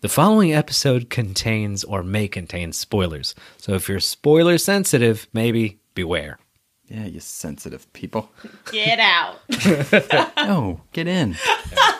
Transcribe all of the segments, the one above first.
The following episode contains or may contain spoilers. So if you're spoiler sensitive, maybe beware. Yeah, you sensitive people. Get out. Oh, get in.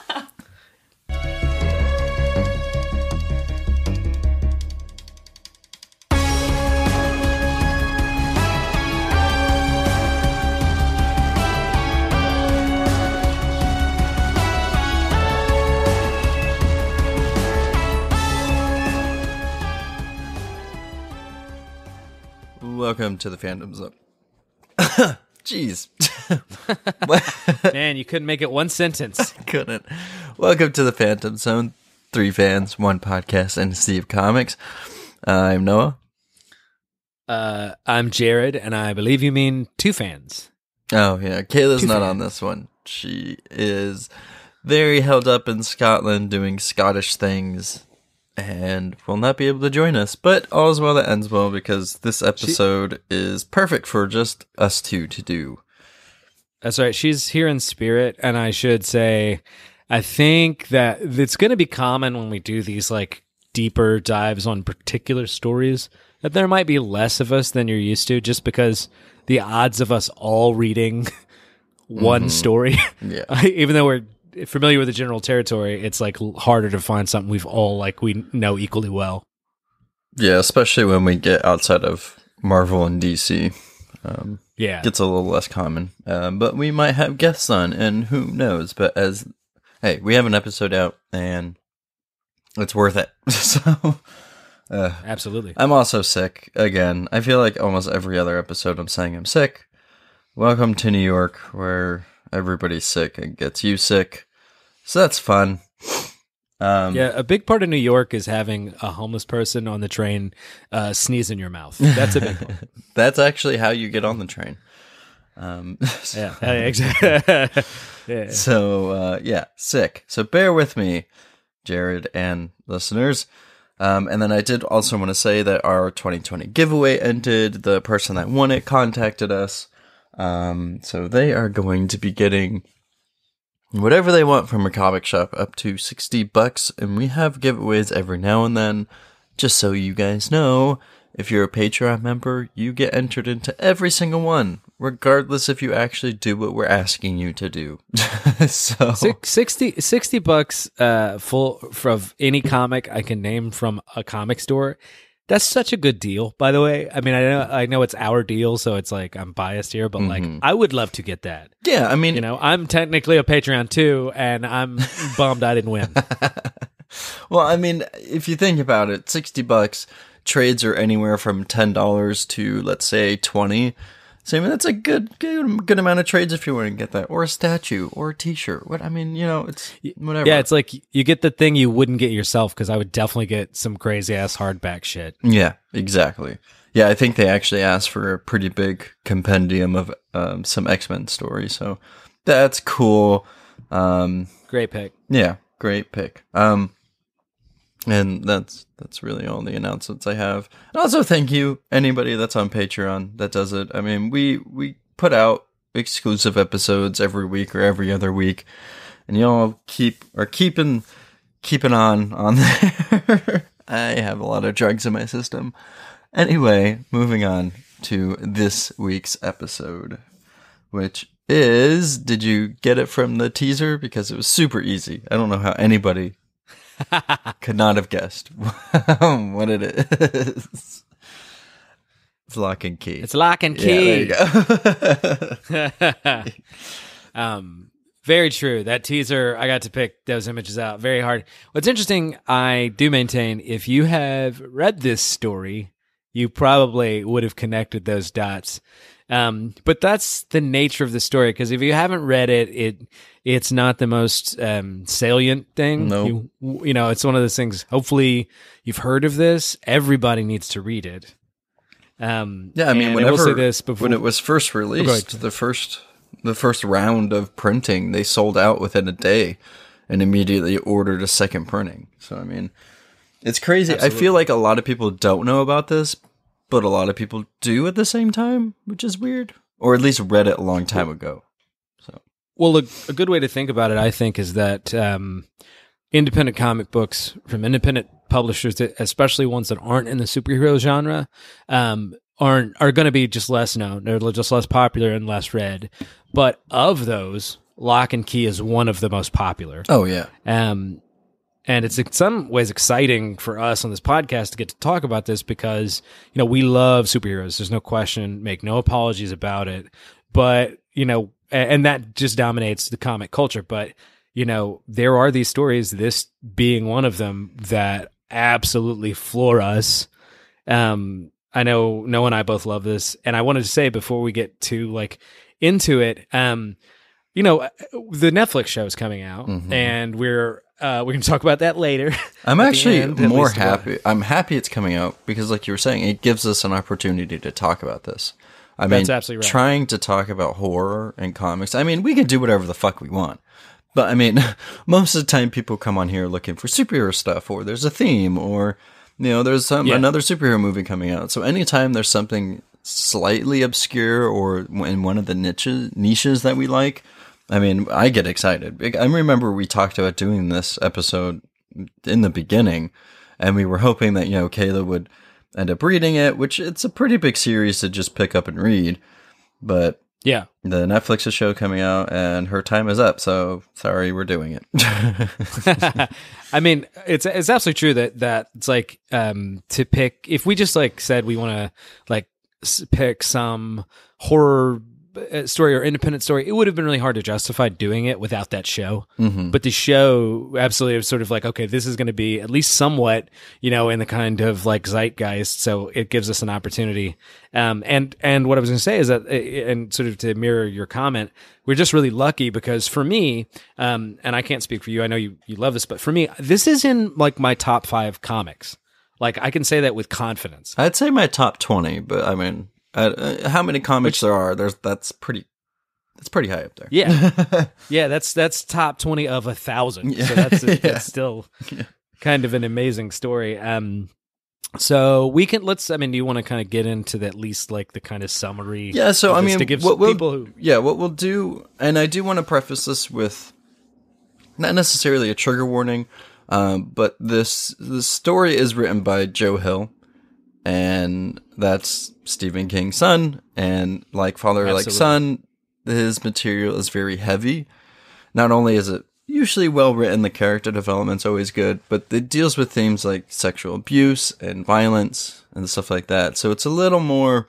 Welcome to the FANtom Zone. Jeez. Man, you couldn't make it one sentence. couldn't. Welcome to the FANtom Zone. Three fans, one podcast, and a sea of comics. I'm Noah. Uh, I'm Jared, and I believe you mean two fans. Oh yeah, Kayla's Two not fans. on this one. She is very held up in Scotland doing Scottish things, and will not be able to join us. But all's well that ends well because this episode is perfect for just us two to do. That's right. She's here in spirit, and I should say, I think that it's going to be common when we do these like deeper dives on particular stories that there might be less of us than you're used to, just because the odds of us all reading one mm-hmm. story, Yeah. even though we're familiar with the general territory, it's like harder to find something we've all like we know equally well. Yeah, especially when we get outside of Marvel and DC. Um, Yeah, gets a little less common. Um, but we might have guests on, and who knows? But as hey, we have an episode out, and it's worth it. so uh, absolutely. I'm also sick again. I feel like almost every other episode I'm saying I'm sick. Welcome to New York, where everybody's sick and gets you sick. So that's fun. Um, Yeah, a big part of New York is having a homeless person on the train uh, sneeze in your mouth. That's a big one. that's actually how you get on the train. Um, Yeah, exactly. yeah. So uh, yeah, sick. So bear with me, Jared and listeners. Um, and then I did also want to say that our 2020 giveaway ended. The person that won it contacted us. Um, so they are going to be getting whatever they want from a comic shop up to 60 bucks. And we have giveaways every now and then. Just so you guys know, if you're a Patreon member, you get entered into every single one, regardless if you actually do what we're asking you to do. so Six- 60, 60 bucks uh, full of any comic I can name from a comic store. That's such a good deal, by the way. I mean, I know I know it's our deal, so it's like I'm biased here, but like mm-hmm. I would love to get that. yeah, I mean, You know, I'm technically a Patreon too, and I'm bummed I didn't win. well, I mean, if you think about it, 60 bucks trades are anywhere from $10 to let's say 20. So I mean, that's a good, good, good amount of trades if you want to get that, or a statue, or a T-shirt. What I mean, you know, it's whatever. Yeah, it's like you get the thing you wouldn't get yourself because I would definitely get some crazy ass hardback shit. Yeah, exactly. Yeah, I think they actually asked for a pretty big compendium of um, some X Men stories, so that's cool. Um, Great pick. yeah, great pick. Um, and that's that's really all the announcements I have. And also, thank you anybody that's on Patreon that does it. I mean, we we put out exclusive episodes every week or every other week, and y'all keep are keeping keeping on on there. I have a lot of drugs in my system. Anyway, moving on to this week's episode, which is did you get it from the teaser? Because it was super easy. I don't know how anybody could not have guessed what it is. It's Locke and Key. It's lock and yeah, there key. you go. um, very true. That teaser, I got to pick those images out. Very hard. What's interesting, I do maintain, if you have read this story, you probably would have connected those dots. Um, but that's the nature of the story because if you haven't read it, it it's not the most um, salient thing. Nope. You, you know, it's one of those things. Hopefully, you've heard of this. Everybody needs to read it. Um, Yeah, I mean, whenever say this before when it was first ahead. released, the first the first round of printing, they sold out within a day, and immediately ordered a second printing. So I mean, it's crazy. I feel like a lot of people don't know about this, but a lot of people do at the same time, which is weird. Or at least read it a long time ago. So, Well, a, a good way to think about it, I think, is that um, independent comic books from independent publishers, especially ones that aren't in the superhero genre, um, aren't are going to be just less known. They're just less popular and less read. But of those, Locke and Key is one of the most popular. Oh yeah. Um, and it's in some ways exciting for us on this podcast to get to talk about this because you know we love superheroes. There's no question. Make no apologies about it. But you know, and that just dominates the comic culture. But you know, there are these stories. This being one of them that absolutely floor us. Um, I know Noah and I both love this, and I wanted to say before we get to like into it, um, you know, the Netflix show is coming out, Mhm. and we're uh, we're going to talk about that later. I'm actually end, more least, about- happy. I'm happy it's coming out because, like you were saying, it gives us an opportunity to talk about this. I mean, That's absolutely right. trying to talk about horror and comics. I mean, we can do whatever the fuck we want. But I mean, most of the time people come on here looking for superhero stuff or there's a theme or you know, there's some Yeah. another superhero movie coming out. So anytime there's something slightly obscure or in one of the niches niches that we like, I mean, I get excited. I remember we talked about doing this episode in the beginning and we were hoping that, you know, Kayla would end up reading it, which it's a pretty big series to just pick up and read. But Yeah. the Netflix show coming out and her time is up, so sorry, we're doing it. I mean, it's it's absolutely true that that it's like um to pick if we just like said we want to like pick some horror story or independent story, it would have been really hard to justify doing it without that show. Mhm. But the show absolutely was sort of like, okay, this is going to be at least somewhat, you know, in the kind of like zeitgeist. So it gives us an opportunity. Um, and and what I was going to say is that, uh, and sort of to mirror your comment, we're just really lucky because for me, um, and I can't speak for you. I know you you love this, but for me, this is in like my top five comics. Like I can say that with confidence. I'd say my top 20, but I mean, uh, uh, how many comics there are, there's that's pretty that's pretty high up there. Yeah, yeah, that's that's top twenty of a thousand. So that's, Yeah. that's still kind of an amazing story. Um, so we can let's. I mean, do you want to kind of get into the, at least like the kind of summary? Yeah, so I mean, to give what we'll, people who yeah, what we'll do, and I do want to preface this with not necessarily a trigger warning, um, but this the story is written by Joe Hill, and that's Stephen King's son, and like father, like son, his material is very heavy. Not only is it usually well written, the character development's always good, but it deals with themes like sexual abuse and violence and stuff like that. So it's a little more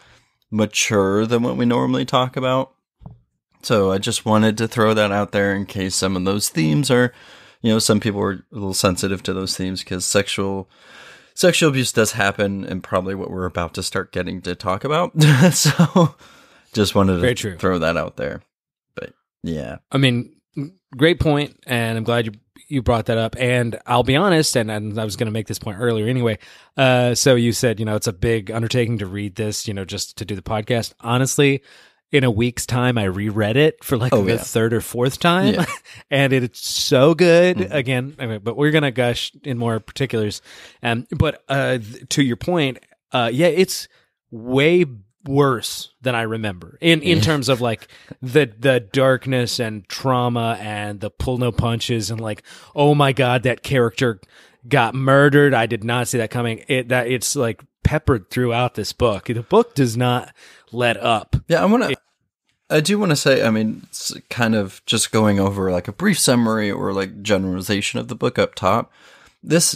mature than what we normally talk about. So I just wanted to throw that out there in case some of those themes are, you know, some people are a little sensitive to those themes because sexual sexual abuse does happen and probably what we're about to start getting to talk about. so just wanted to Very true. throw that out there. But yeah. I mean, great point, and I'm glad you you brought that up. And I'll be honest, and, and I was going to make this point earlier anyway. Uh, so you said, you know, it's a big undertaking to read this, you know, just to do the podcast. Honestly, in a week's time, I reread it for like Oh, the yeah. third or fourth time, Yeah. and it's so good. Mhm. Again, I mean, but we're gonna gush in more particulars. Um, but uh, th- to your point, uh, yeah, it's way worse than I remember in in terms of like the the darkness and trauma and the pull no punches and like oh my god that character got murdered I did not see that coming it that it's like peppered throughout this book the book does not let up Yeah, I want to. I do want to say. I mean, it's kind of just going over like a brief summary or like generalization of the book up top. This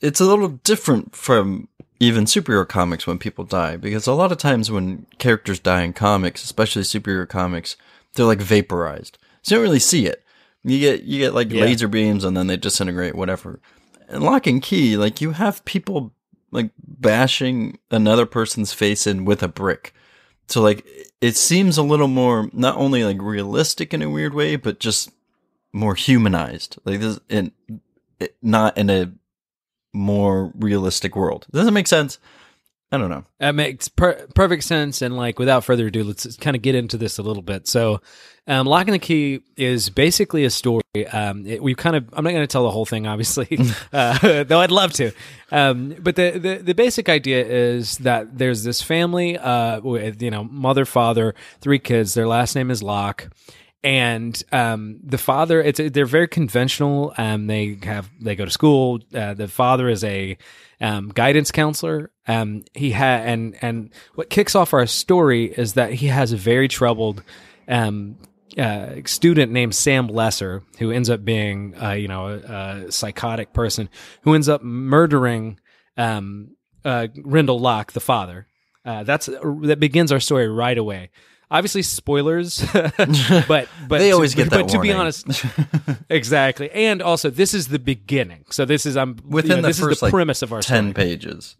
it's a little different from even superhero comics when people die because a lot of times when characters die in comics, especially superhero comics, they're like vaporized. So you don't really see it. You get you get like Yeah. laser beams and then they disintegrate, whatever. And Locke and Key, like you have people like bashing another person's face in with a brick. So like it seems a little more not only like realistic in a weird way, but just more humanized. Like this in not in a more realistic world. Does that make sense? I don't know. That makes per- perfect sense. And like, without further ado, let's kind of get into this a little bit. So, um, Lock and the Key is basically a story. Um, it, we kind of, I'm not going to tell the whole thing, obviously, uh, though I'd love to. Um, but the, the, the basic idea is that there's this family, uh, with, you know, mother, father, three kids. Their last name is Locke. And um, the father it's they're very conventional. Um, they have they go to school. Uh, the father is a um, guidance counselor. Um, he had and and what kicks off our story is that he has a very troubled um, uh, student named Sam Lesser who ends up being uh, you know a, a psychotic person who ends up murdering um, uh, Rendell Locke the father. Uh, that's that begins our story right away obviously spoilers but but They to- always get that but to be honest exactly and also this is the beginning so this is i'm Within you know, the this first is the like, premise of our story. ten pages.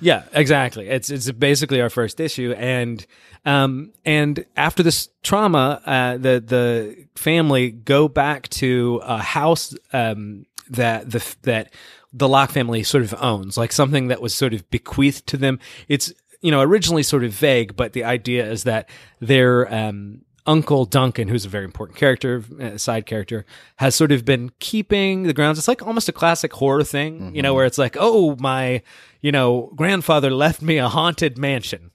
Yeah, exactly. It's it's basically our first issue, and um and after this trauma, uh, the the family go back to a house um that the that the Locke family sort of owns, like something that was sort of bequeathed to them. It's you know originally sort of vague, but the idea is that their um Uncle Duncan, who's a very important character, uh, side character, has sort of been keeping the grounds. It's like almost a classic horror thing, you know, where it's like, oh, my, you know, grandfather left me a haunted mansion.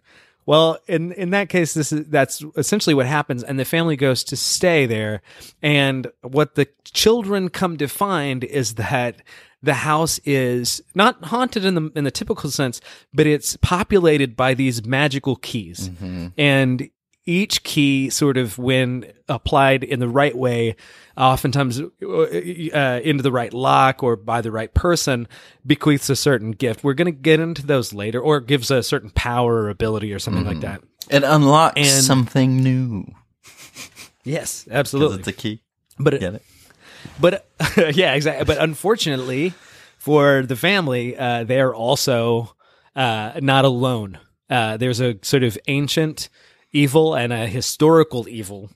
Well, in in that case, this is that's essentially what happens, and the family goes to stay there. And what the children come to find is that the house is not haunted in the in the typical sense, but it's populated by these magical keys, and each key sort of when applied in the right way oftentimes uh, uh, into the right lock or by the right person bequeaths a certain gift we're going to get into those later or gives a certain power or ability or something like that it unlocks And- something new. yes absolutely It's a key. but Get it? But yeah exactly. But unfortunately for the family uh, they're also uh, not alone. Uh, there's a sort of ancient evil and a historical evil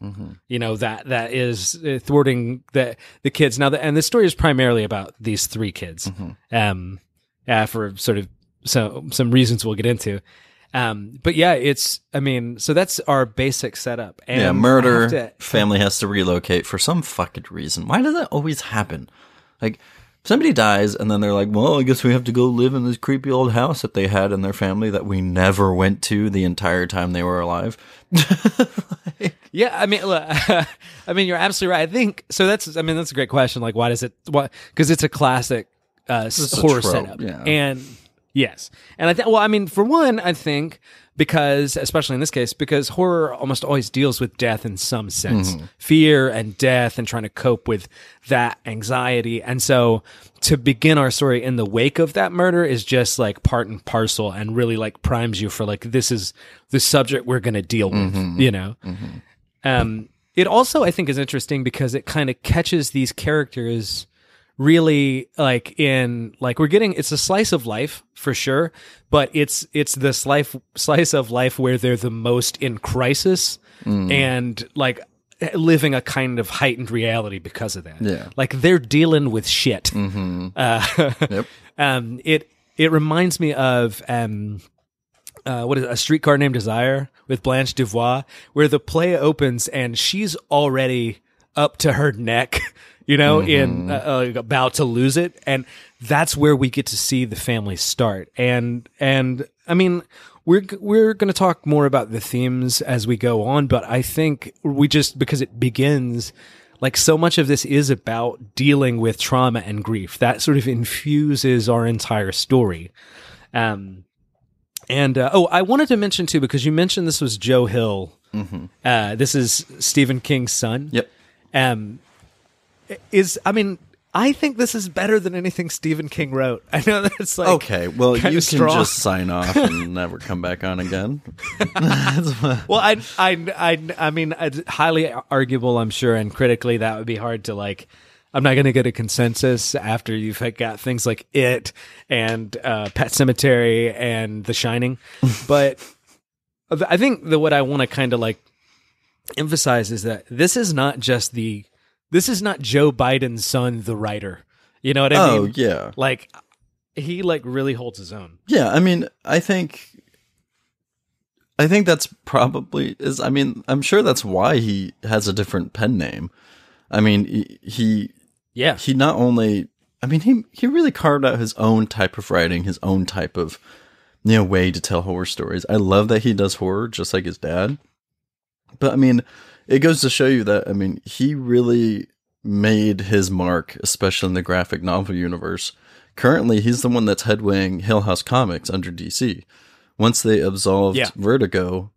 you know that that is uh, thwarting the the kids. Now the, and the story is primarily about these three kids. Um uh, for sort of so some reasons we'll get into um but yeah it's i mean so that's our basic setup and yeah, murder. to- family has to relocate for some fucking reason. Why does that always happen? Like somebody dies and then they're like, "Well, I guess we have to go live in this creepy old house that they had in their family that we never went to the entire time they were alive." Yeah, I mean, look, I mean, you're absolutely right. I think so. That's, I mean, that's a great question. Like, why does it? Why? Because it's a classic uh, a horror trope, setup, yeah. and yes, and I think. Well, I mean, for one, I think because, especially in this case, because horror almost always deals with death in some sense, Mm-hmm. fear and death, and trying to cope with that anxiety, and so to begin our story in the wake of that murder is just like part and parcel, and really like primes you for like this is the subject we're going to deal with, Mm-hmm. you know. Um, it also, I think, is interesting because it kind of catches these characters really like in like we're getting it's a slice of life for sure, but it's it's this life slice of life where they're the most in crisis and like living a kind of heightened reality because of that. Yeah. like they're dealing with shit. Uh, Yep. um, it it reminds me of um, uh, what is it, a streetcar named Desire with Blanche DuBois, where the play opens and she's already up to her neck, you know, in uh, uh, about to lose it, and that's where we get to see the family start. And and I mean, we're we're going to talk more about the themes as we go on, but I think we just because it begins. Like so much of this is about dealing with trauma and grief. That sort of infuses our entire story. Um, and uh, oh, I wanted to mention too because you mentioned this was Joe Hill. Uh, this is Stephen King's son. Yep. Um, is I mean, I think this is better than anything Stephen King wrote. I know that's like Okay, well, you can strong. just sign off and never come back on again. Well, I, I, I, I mean, it's highly arguable, I'm sure, and critically, that would be hard to like. I'm not going to get a consensus after you've got things like It and uh, Pet Sematary and The Shining, but I think that what I want to kind of like emphasize is that this is not just the, this is not Joe Biden's son, the writer. You know what I oh mean? Oh yeah, Like he like really holds his own. yeah. I mean, I think, I think that's probably is. I mean, I'm sure that's why he has a different pen name. I mean, he he, Yeah. he not only. I mean, he he really carved out his own type of writing, his own type of you know way to tell horror stories. I love that he does horror just like his dad. But I mean, it goes to show you that I mean he really made his mark, especially in the graphic novel universe. Currently, he's the one that's headwaying Hill House Comics under DC. Once they absolved Yeah. Vertigo,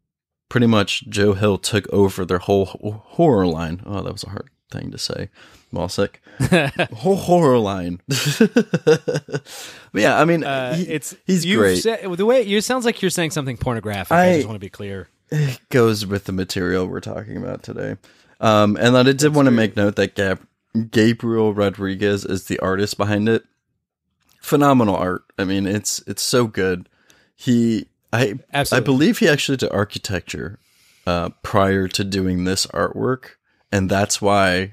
pretty much Joe Hill took over their whole ho- horror line. Oh, that was a hard thing to say. Mosek. whole horror line. yeah, I mean, Uh, he- it's he's great. Said, the way you sounds like you're saying something pornographic. I, I- just want to be clear. It goes with the material we're talking about today. Um, and then I did want to make note that Gab- Gabriel Rodriguez is the artist behind it. Phenomenal art. I mean, it's it's so good. He, I, I believe he actually did architecture uh, prior to doing this artwork, and that's why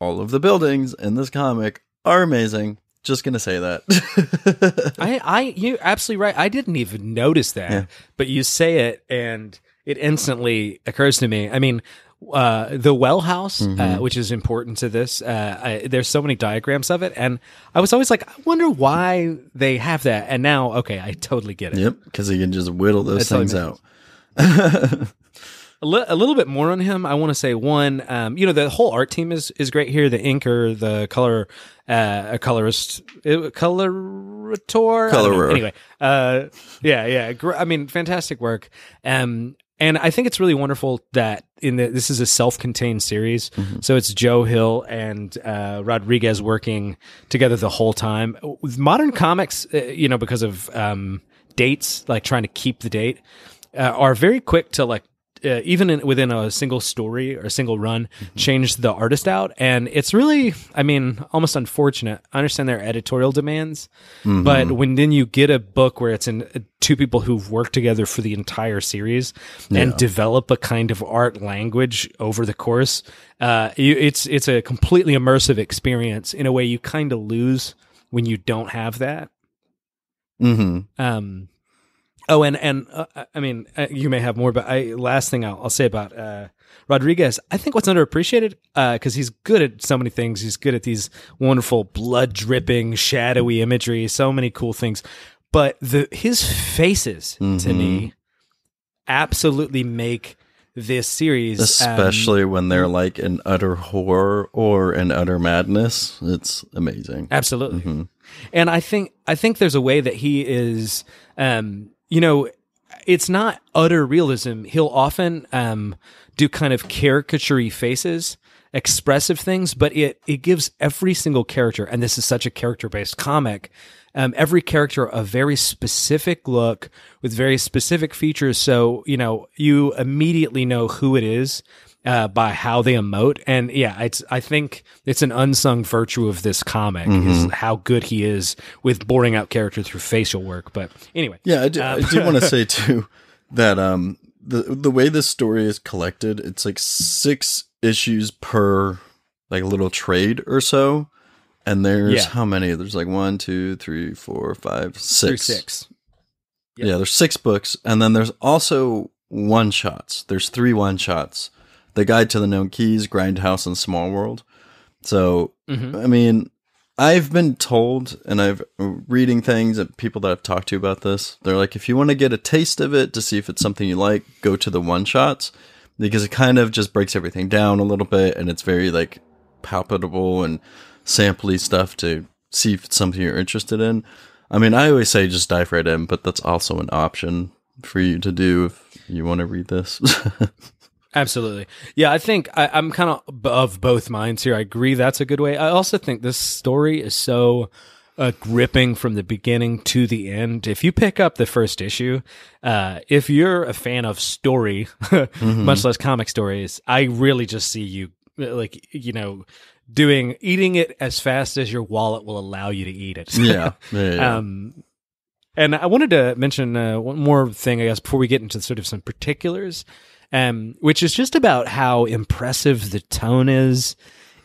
all of the buildings in this comic are amazing. Just gonna say that. I, I, you're absolutely right. I didn't even notice that, Yeah. but you say it, and it instantly occurs to me. I mean, uh, the well house, uh, Mm-hmm. which is important to this. Uh, I, there's so many diagrams of it, and I was always like, I wonder why they have that. And now, okay, I totally get it. yep, because he can just whittle those That things out. a, li- a little bit more on him. I want to say one, um, you know, the whole art team is is great here. The inker, the color, uh, a colorist, uh, colorator, I. Colorer. Anyway, uh, yeah, yeah. Gr- I mean, fantastic work. Um, and I think it's really wonderful that in the, this is a self-contained series, so it's Joe Hill and uh, Rodriguez working together the whole time. With modern comics, uh, you know, because of um, dates, like trying to keep the date, uh, are very quick to like uh, even in, within a single story or a single run change the artist out. And it's really i mean almost unfortunate. I understand their editorial demands but when then you get a book where it's in uh, two people who've worked together for the entire series and develop a kind of art language over the course uh, you, it's it's a completely immersive experience in a way you kind of lose when you don't have that. Hmm um, oh, and and uh, I mean, uh, you may have more, but I last thing I'll, I'll say about uh, Rodriguez, I think what's underappreciated because he's good at so many things. He's good at these wonderful blood dripping, shadowy imagery, so many cool things. But the his faces to Mhm. me absolutely make this series um, especially when they're like in utter horror or in utter madness. It's amazing. Absolutely. Mhm. And I think I think there's a way that he is um you know it's not utter realism. He'll often um do kind of caricaturey faces, expressive things, but it it gives every single character and this is such a character-based comic um, every character a very specific look with very specific features. So, you know, you immediately know who it is uh, by how they emote. And yeah, it's, I think it's an unsung virtue of this comic is how good he is with boring out characters through facial work. But anyway, Yeah, I do, I do want to say too that um the the way this story is collected, it's like six issues per like a little trade or so. And there's Yeah. how many? There's like one, two, three, four, five, six. through six. six. Yep. Yeah, there's six books, and then there's also one shots. There's three one shots: The Guide to the Known Keys, Grindhouse, and Small World. So, Mhm. I mean, I've been told, and I've reading things and people that I've talked to about this. They're like, if you want to get a taste of it to see if it's something you like, go to the one shots because it kind of just breaks everything down a little bit, and it's very like palpable and sampley stuff to see if it's something you're interested in. I mean, I always say just dive right in, but that's also an option for you to do if you want to read this. Absolutely. Yeah, I think I, I'm kind of of both minds here. I agree that's a good way. I also think this story is so uh, gripping from the beginning to the end. If you pick up the first issue, uh, if you're a fan of story, much less comic stories, I really just see you uh, like you know doing eating it as fast as your wallet will allow you to eat it. yeah. yeah, yeah. Um, and I wanted to mention uh, one more thing, I guess, before we get into sort of some particulars, um, which is just about how impressive the tone is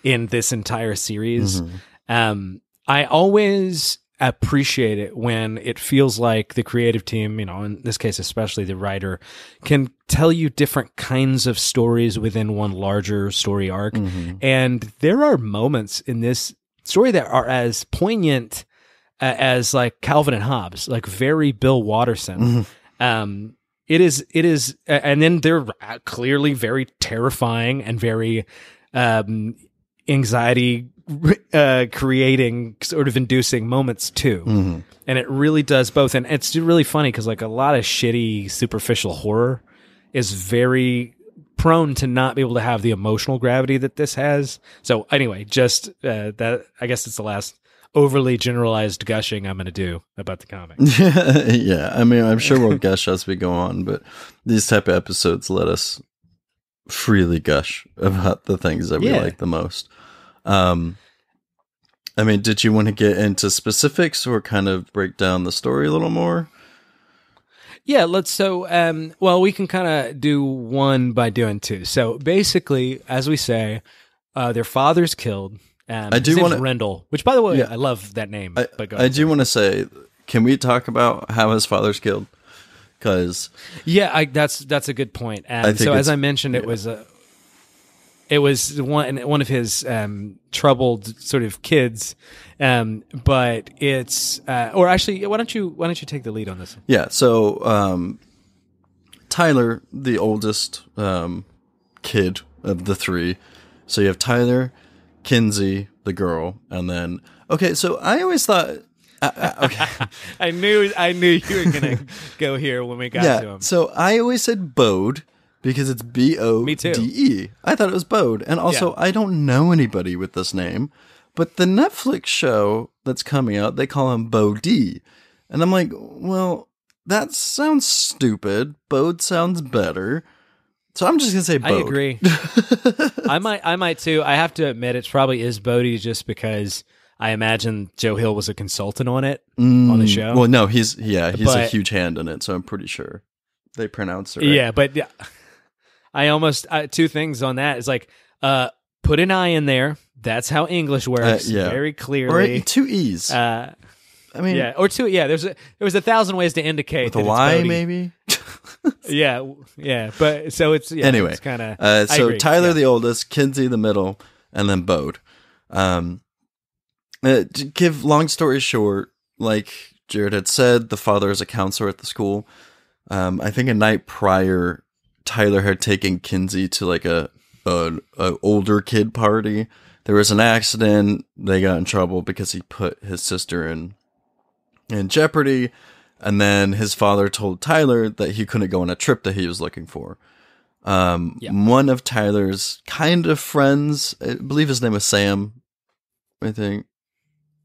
in this entire series. Um, I always appreciate it when it feels like the creative team, you know, in this case, especially the writer, can tell you different kinds of stories within one larger story arc. Mhm. And there are moments in this story that are as poignant uh, as like Calvin and Hobbes, like very Bill Watterson. Um, it is it is and then they're clearly very terrifying and very um anxiety uh creating sort of inducing moments too. Mhm. and it really does both. And it's really funny because like a lot of shitty superficial horror is very prone to not be able to have the emotional gravity that this has. So anyway just uh, that i guess it's the last overly generalized gushing i'm going to do about the comic yeah, I mean, I'm sure we'll gush as we go on, but these type of episodes let us freely gush about the things that we Yeah. like the most. Um, I mean, did you want to get into specifics or kind of break down the story a little more? Yeah, let's so um well we can kind of do one by doing two. So basically, as we say, uh their father's killed. Um, I do wanna- Rendell, which by the way, Yeah. I love that name. I, but go I do want to say, can we talk about how his father's killed? Because Yeah, I, that's that's a good point. I Um, so as I mentioned, it yeah. was a it was one one of his um, troubled sort of kids, um, but it's uh, or actually, why don't you why don't you take the lead on this? Yeah, so um, Tyler, the oldest um, kid of the three. So you have Tyler, Kinsey, the girl, and then okay. So I always thought, uh, uh, okay, I knew I knew you were gonna go here when we got to yeah. him. So I always said Bode because it's B O. D E. I thought it was Bode, and also Yeah. I don't know anybody with this name. But the Netflix show that's coming out, they call him Bodie, and I'm like, well, that sounds stupid. Bode sounds better. So I'm just gonna say I agree. I might, I might too. I have to admit, it's probably is Bodie just because I imagine Joe Hill was a consultant on it on the Mm, show. Well, no, he's yeah, he's a huge hand in it, so I'm pretty sure they pronounce it. Right. Yeah, but yeah, I almost uh, two things on that is like, uh, put an I in there. That's how English works. yeah. very clearly. or two e's. Uh, I mean, yeah, or two. Yeah, there's a, there was a thousand ways to indicate with a it's Y maybe. Yeah, yeah, but so it's yeah, Anyway, it's kind of Uh, so Tyler yeah. the oldest, Kinsey the middle, and then Bode. Um, uh, to give long story short, like Jared had said, the father is a counselor at the school. Um, I think a night prior, Tyler had taken Kinsey to like a, a a older kid party. There was an accident. They got in trouble because he put his sister in in jeopardy. And then his father told Tyler that he couldn't go on a trip that he was looking for. Um, Yeah. one of Tyler's kind of friends, I believe his name was Sam, I think,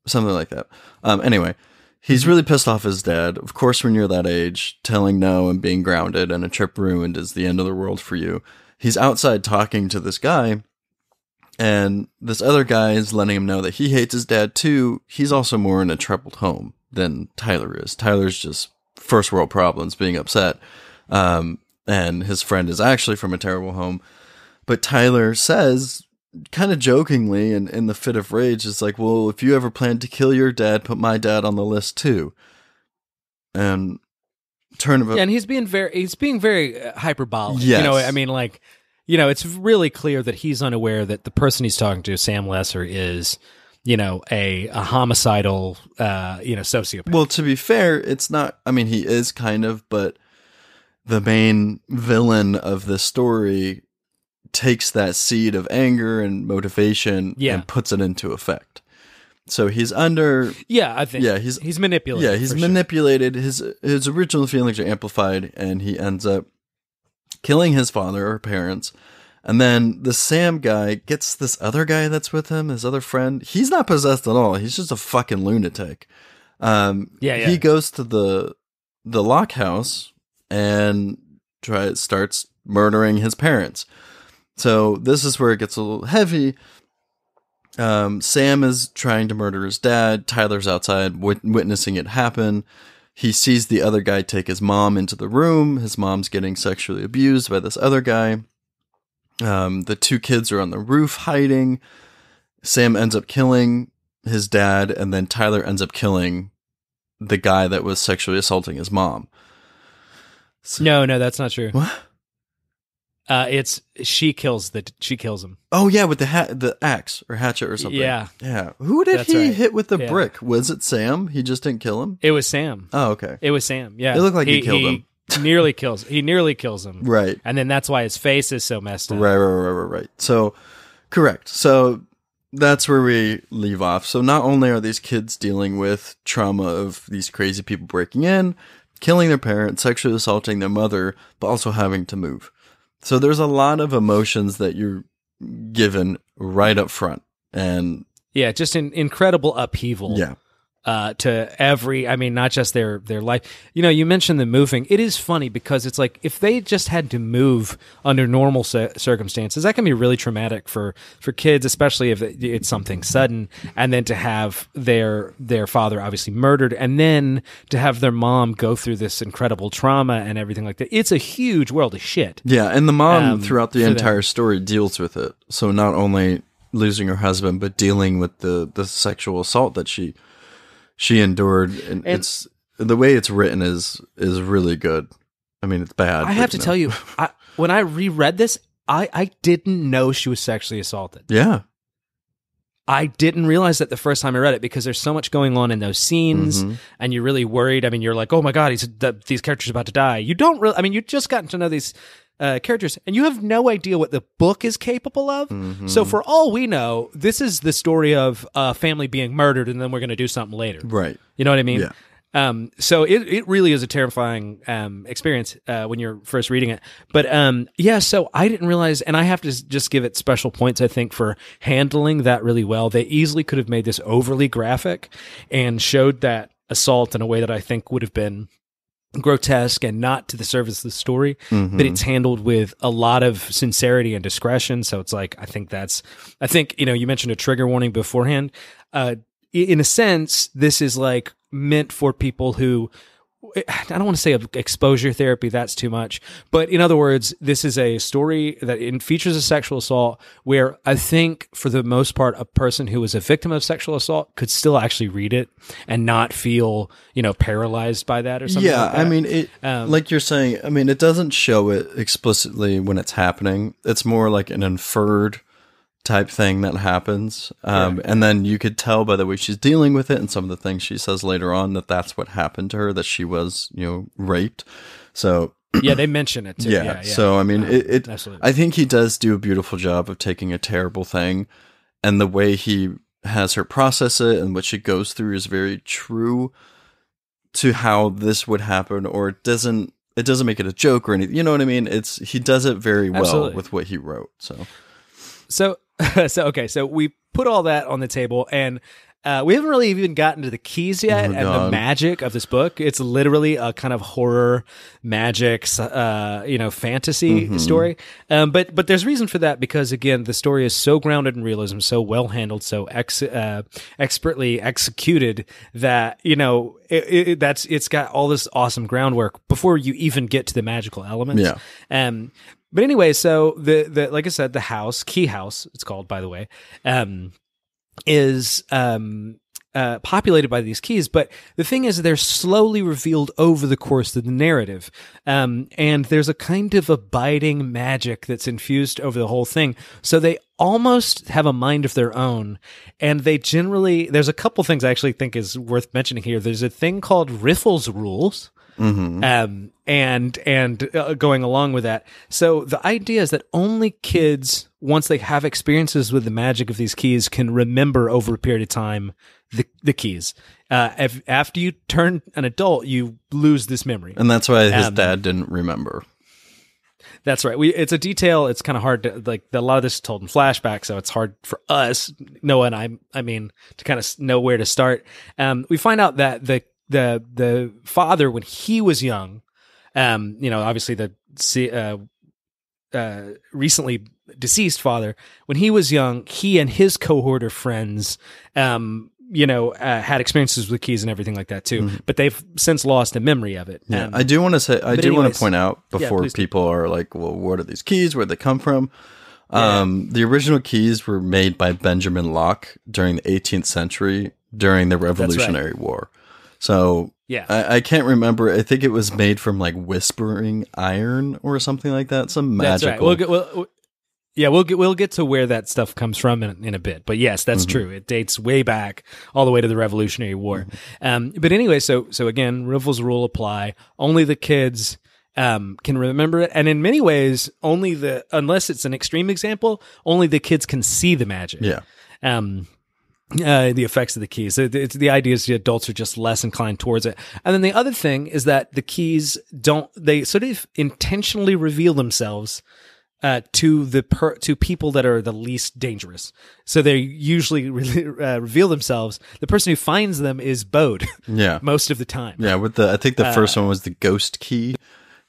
something like that. Um, anyway, he's really pissed off his dad. Of course, when you're that age, telling no and being grounded and a trip ruined is the end of the world for you. He's outside talking to this guy, and this other guy is letting him know that he hates his dad too. He's also more in a troubled home than Tyler is. Tyler's just first world problems, being upset. Um, and his friend is actually from a terrible home. But Tyler says, kind of jokingly and in the fit of rage, is like, well, if you ever plan to kill your dad, put my dad on the list too. And turn of a Yeah, and he's being very he's being very uh, hyperbolic. Yes. You know, I mean like you know, it's really clear that he's unaware that the person he's talking to, Sam Lesser, is, you know, a, a homicidal uh, you know, sociopath. Well, to be fair, it's not. I mean, he is kind of, but the main villain of the story takes that seed of anger and motivation Yeah. and puts it into effect. So he's under. yeah, I think Yeah, he's- he's manipulated. Yeah, he's for sure. manipulated. His his original feelings are amplified, and he ends up killing his father or parents. And then the Sam guy gets this other guy that's with him, his other friend. He's not possessed at all. He's just a fucking lunatic. Um, Yeah, yeah. He goes to the the lock house and try starts murdering his parents. So this is where it gets a little heavy. Um, Sam is trying to murder his dad. Tyler's outside wit- witnessing it happen. He sees the other guy take his mom into the room. His mom's getting sexually abused by this other guy. Um, the two kids are on the roof hiding. Sam ends up killing his dad, and then Tyler ends up killing the guy that was sexually assaulting his mom. No, no, that's not true. What? Uh, it's she kills the she kills him. Oh yeah, with the hat, the axe or hatchet or something. Yeah. yeah. Who did That's he right. hit with the Yeah. brick? Was it Sam? He just didn't kill him. It was Sam. Oh, okay. It was Sam. Yeah, It looked like he killed him. nearly kills. He nearly kills him. Right. And then that's why his face is so messed up. Right, right, right, right, right. So, correct. So that's where we leave off. So not only are these kids dealing with trauma of these crazy people breaking in, killing their parents, sexually assaulting their mother, but also having to move. So there's a lot of emotions that you're given right up front. And Yeah, just an incredible upheaval. yeah, uh, to every i mean not just their their life you know you mentioned the moving it is funny because it's like if they just had to move under normal circumstances that can be really traumatic for for kids especially if it's something sudden and then to have their their father obviously murdered and then to have their mom go through this incredible trauma and everything like that it's a huge world of shit yeah. And the mom Um, throughout the entire story deals with it. So not only losing her husband, but dealing with the, the sexual assault that she, she endured. And, And- it's, the way it's written is, is really good. I mean, it's bad. i have to tell you I, when i reread this I, I didn't know she was sexually assaulted Yeah. I didn't realize that the first time I read it because there's so much going on in those scenes, Mhm. and you're really worried. I mean, you're like, oh my god, he's the, these characters are about to die. You don't really. I mean, you just gotten to know these uh, characters, and you have no idea what the book is capable of. Mm-hmm. So, for all we know, this is the story of a family being murdered, and then we're going to do something later. Right. You know what I mean? Yeah. Um, so it, it really is a terrifying um, experience uh, when you're first reading it. But um, yeah, so I didn't realize, and I have to just give it special points, I think, for handling that really well. They easily could have made this overly graphic and showed that assault in a way that I think would have been grotesque and not to the service of the story Mm-hmm. but it's handled with a lot of sincerity and discretion so it's like i think that's i think you know you mentioned a trigger warning beforehand uh in a sense this is like meant for people who I don't want to say exposure therapy. That's too much. But in other words, this is a story that in features a sexual assault where I think for the most part, a person who was a victim of sexual assault could still actually read it and not feel, you know, paralyzed by that or something. Yeah, like I mean, it, Um, like you're saying, I mean, it doesn't show it explicitly when it's happening. It's more like an inferred type thing that happens. Um, and then you could tell by the way she's dealing with it and some of the things she says later on that that's what happened to her, that she was, you know, raped. So, yeah, they mention it too. yeah. Yeah. yeah. So, I mean, it, it absolutely. I think he does do a beautiful job of taking a terrible thing and the way he has her process it and what she goes through is very true to how this would happen or it doesn't it doesn't make it a joke or anything. You know what I mean? It's he does it very well Absolutely. with what he wrote. So So, so okay, so we put all that on the table, and uh, we haven't really even gotten to the keys yet Oh, and the magic of this book. It's literally a kind of horror, magic, uh, you know, fantasy Mm-hmm. story. Um, but but there's reason for that because again, the story is so grounded in realism, so well handled, so ex- uh, expertly executed that you know it, it, that's it's got all this awesome groundwork before you even get to the magical elements. Yeah. Um, but anyway, so the the like I said, the house, key house, it's called by the way, um, is um uh, populated by these keys. But the thing is, they're slowly revealed over the course of the narrative, um, and there's a kind of abiding magic that's infused over the whole thing. So they almost have a mind of their own, and they generally there's a couple things I actually think is worth mentioning here. There's a thing called Riffles rules um, and and uh, going along with that. So the idea is that only kids, once they have experiences with the magic of these keys, can remember over a period of time the the keys. Uh, if, after you turn an adult, you lose this memory. and that's why his Um, dad didn't remember. That's right. We it's a detail. It's kind of hard to like. A lot of this is told in flashback, so it's hard for us, Noah and I. I mean, to kind of know where to start. Um, we find out that the the the father when he was young, um, you know, obviously the uh, uh, recently deceased father, when he was young, he and his cohort of friends, um, you know, uh, had experiences with keys and everything like that too. But they've since lost a memory of it. Yeah, Um, I do want to say I do want to point out Yeah, before do. people are like, "Well, what are these keys? Where would they come from?" Um, the original keys were made by Benjamin Locke during the 18th century during the Revolutionary War. So Yeah. I, I can't remember. I think it was made from like whispering iron or something like that. Some That's magical. right. We'll get, we'll, we'll- yeah, we'll get we'll get to where that stuff comes from in, in a bit. But yes, that's Mm-hmm. true. It dates way back all the way to the Revolutionary War. Um, but anyway, so so again, Riffle's rule apply. Only the kids um, can remember it. And in many ways, only the unless it's an extreme example, only the kids can see the magic. Yeah. Um, uh, the effects of the keys. It's, the idea is the adults are just less inclined towards it. And then the other thing is that the keys don't, they sort of intentionally reveal themselves uh, to the per- to people that are the least dangerous. So they usually re- uh, reveal themselves. The person who finds them is Bode Yeah. most of the time. Yeah, with the I think the first one was the ghost key.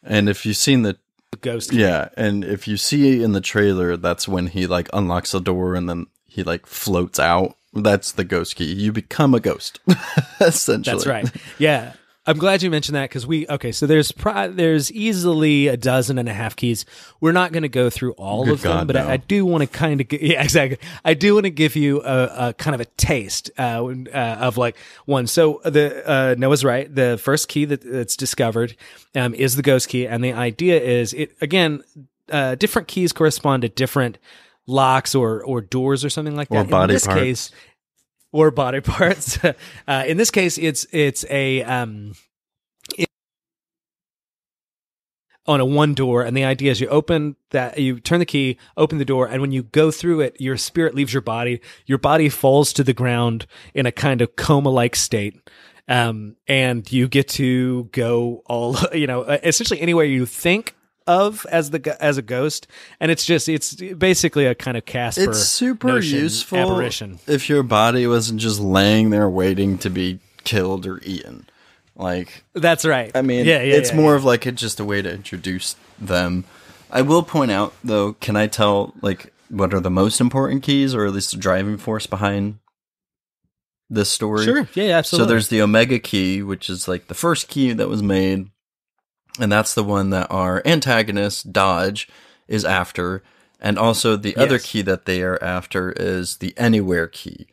And if you've seen the Ghost. Key. yeah, and if you see in the trailer that's when he like unlocks the door and then he like floats out. That's the ghost key. You become a ghost. essentially. That's right. Yeah. I'm glad you mentioned that because we okay. So there's pri- there's easily a dozen and a half keys. We're not going to go through all Good of them, but no. I, I do want to kind of yeah exactly. I do want to give you a, a kind of a taste uh, uh, of like one. So the uh, Noah's right. The first key that, that's discovered um, is the ghost key, and the idea is it again. Uh, different keys correspond to different locks or or doors or something like that. Or In this parts. case, or body parts. uh, in this case, it's it's a um, it- on a one door, and the idea is you open that you turn the key, open the door, and when you go through it, your spirit leaves your body. Your body falls to the ground in a kind of coma like state. Um, and you get to go all, you know, uh, essentially anywhere you think of as the as a ghost, and it's just it's basically a kind of Casper. It's super notion useful apparition. if your body wasn't just laying there waiting to be killed or eaten. Like That's right. I mean, yeah, yeah, it's yeah, more yeah. of like a, just a way to introduce them. I will point out though, can I tell like what are the most important keys or at least the driving force behind this story? Sure. Yeah, yeah, absolutely. So there's the Omega key, which is like the first key that was made, and that's the one that our antagonist Dodge is after, and also the other key that they are after is the Anywhere key,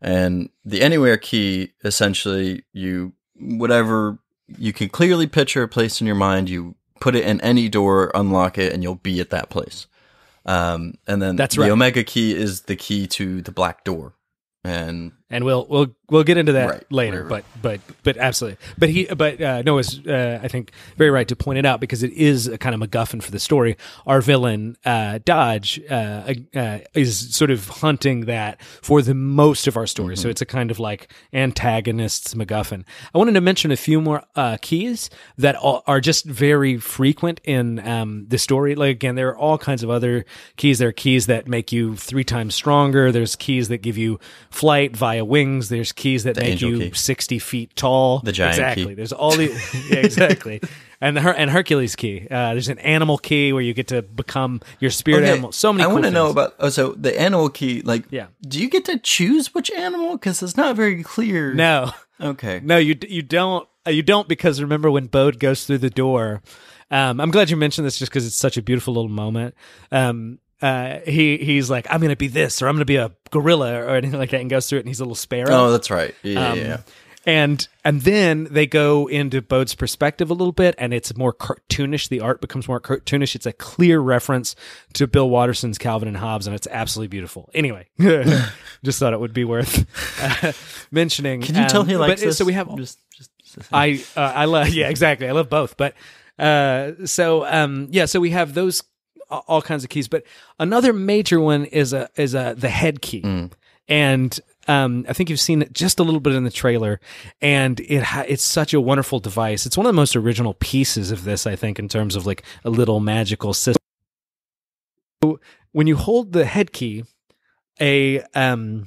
and the Anywhere key essentially you whatever you can clearly picture a place in your mind, you put it in any door, unlock it, and you'll be at that place. Um, and then That's the right. Omega key is the key to the black door, and and we'll we'll we'll get into that Right, later. right, right. But but but absolutely. But he but uh, Noah's uh, I think very right to point it out because it is a kind of MacGuffin for the story. Our villain uh, Dodge uh, uh, is sort of hunting that for the most of our story. Mm-hmm. So it's a kind of like antagonist's MacGuffin. I wanted to mention a few more uh, keys that are just very frequent in um, the story. Like again, there are all kinds of other keys. There are keys that make you three times stronger. There's keys that give you flight via wings. There's keys that make you key. sixty feet tall. The giant exactly. key. There's all the yeah, exactly. And the Her- and Hercules key. Uh, there's an animal key where you get to become your spirit Okay, animal. So many. I want to know about. Oh, so the animal key. Like, Yeah. Do you get to choose which animal? Because it's not very clear. No, Okay. no, you you don't uh, you don't because remember when Bode goes through the door. Um, I'm glad you mentioned this just because it's such a beautiful little moment. Um, uh, he he's like, I'm gonna be this or I'm gonna be a gorilla or anything like that, and goes through it, and he's a little sparrow. Oh, that's right. Yeah, Um, yeah. And and then they go into Bode's perspective a little bit, and it's more cartoonish. The art becomes more cartoonish. It's a clear reference to Bill Watterson's Calvin and Hobbes, and it's absolutely beautiful. Anyway, just thought it would be worth uh, mentioning. Can you tell Um, he likes but, this? So we have just, just I uh, I love yeah exactly I love both but uh so um yeah so we have those all kinds of keys but another major one is a is a the head key Mm. and um I think you've seen it just a little bit in the trailer and it ha- it's such a wonderful device it's one of the most original pieces of this I think in terms of like a little magical system So when you hold the head key a um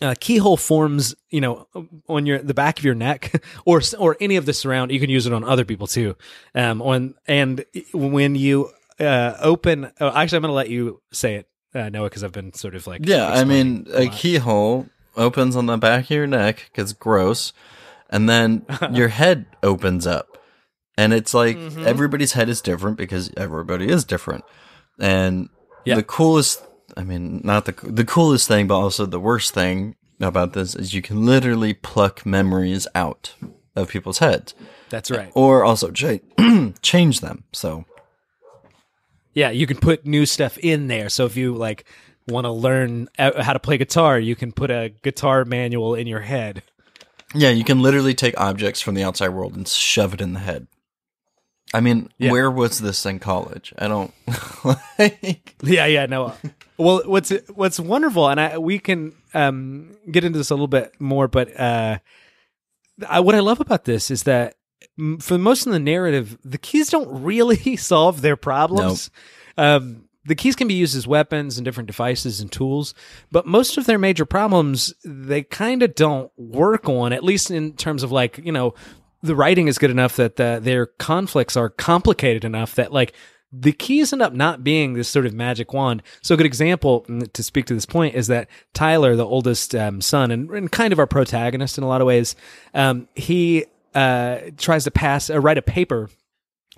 uh, keyhole forms, you know, on your the back of your neck, or or any of the surround. You can use it on other people too. Um, on and when you uh open, oh, actually, I'm going to let you say it, uh, Noah, because I've been sort of like yeah. I mean, explaining a keyhole opens on the back of your neck, gets gross, and then your head opens up, and it's like Mm-hmm. everybody's head is different because everybody is different, and Yeah. the coolest. I mean, not the the coolest thing, but also the worst thing about this is you can literally pluck memories out of people's heads, That's right. or also cha- change them. So Yeah, you can put new stuff in there. So if you like want to learn uh, how to play guitar, you can put a guitar manual in your head. Yeah, you can literally take objects from the outside world and shove it in the head. I mean, Yeah. where was this in college? I don't like. Yeah, yeah, no. Well, what's what's wonderful, and I we can um, get into this a little bit more, but uh, I, what I love about this is that for most of the narrative, the keys don't really solve their problems. Um, the keys can be used as weapons and different devices and tools, but most of their major problems they kind of don't work on. At least in terms of like you know, the writing is good enough that the, their conflicts are complicated enough that like the keys end up not being this sort of magic wand. So a good example mm, to speak to this point is that Tyler, the oldest um, son and, and kind of our protagonist in a lot of ways, um, he uh, tries to pass uh, write a paper.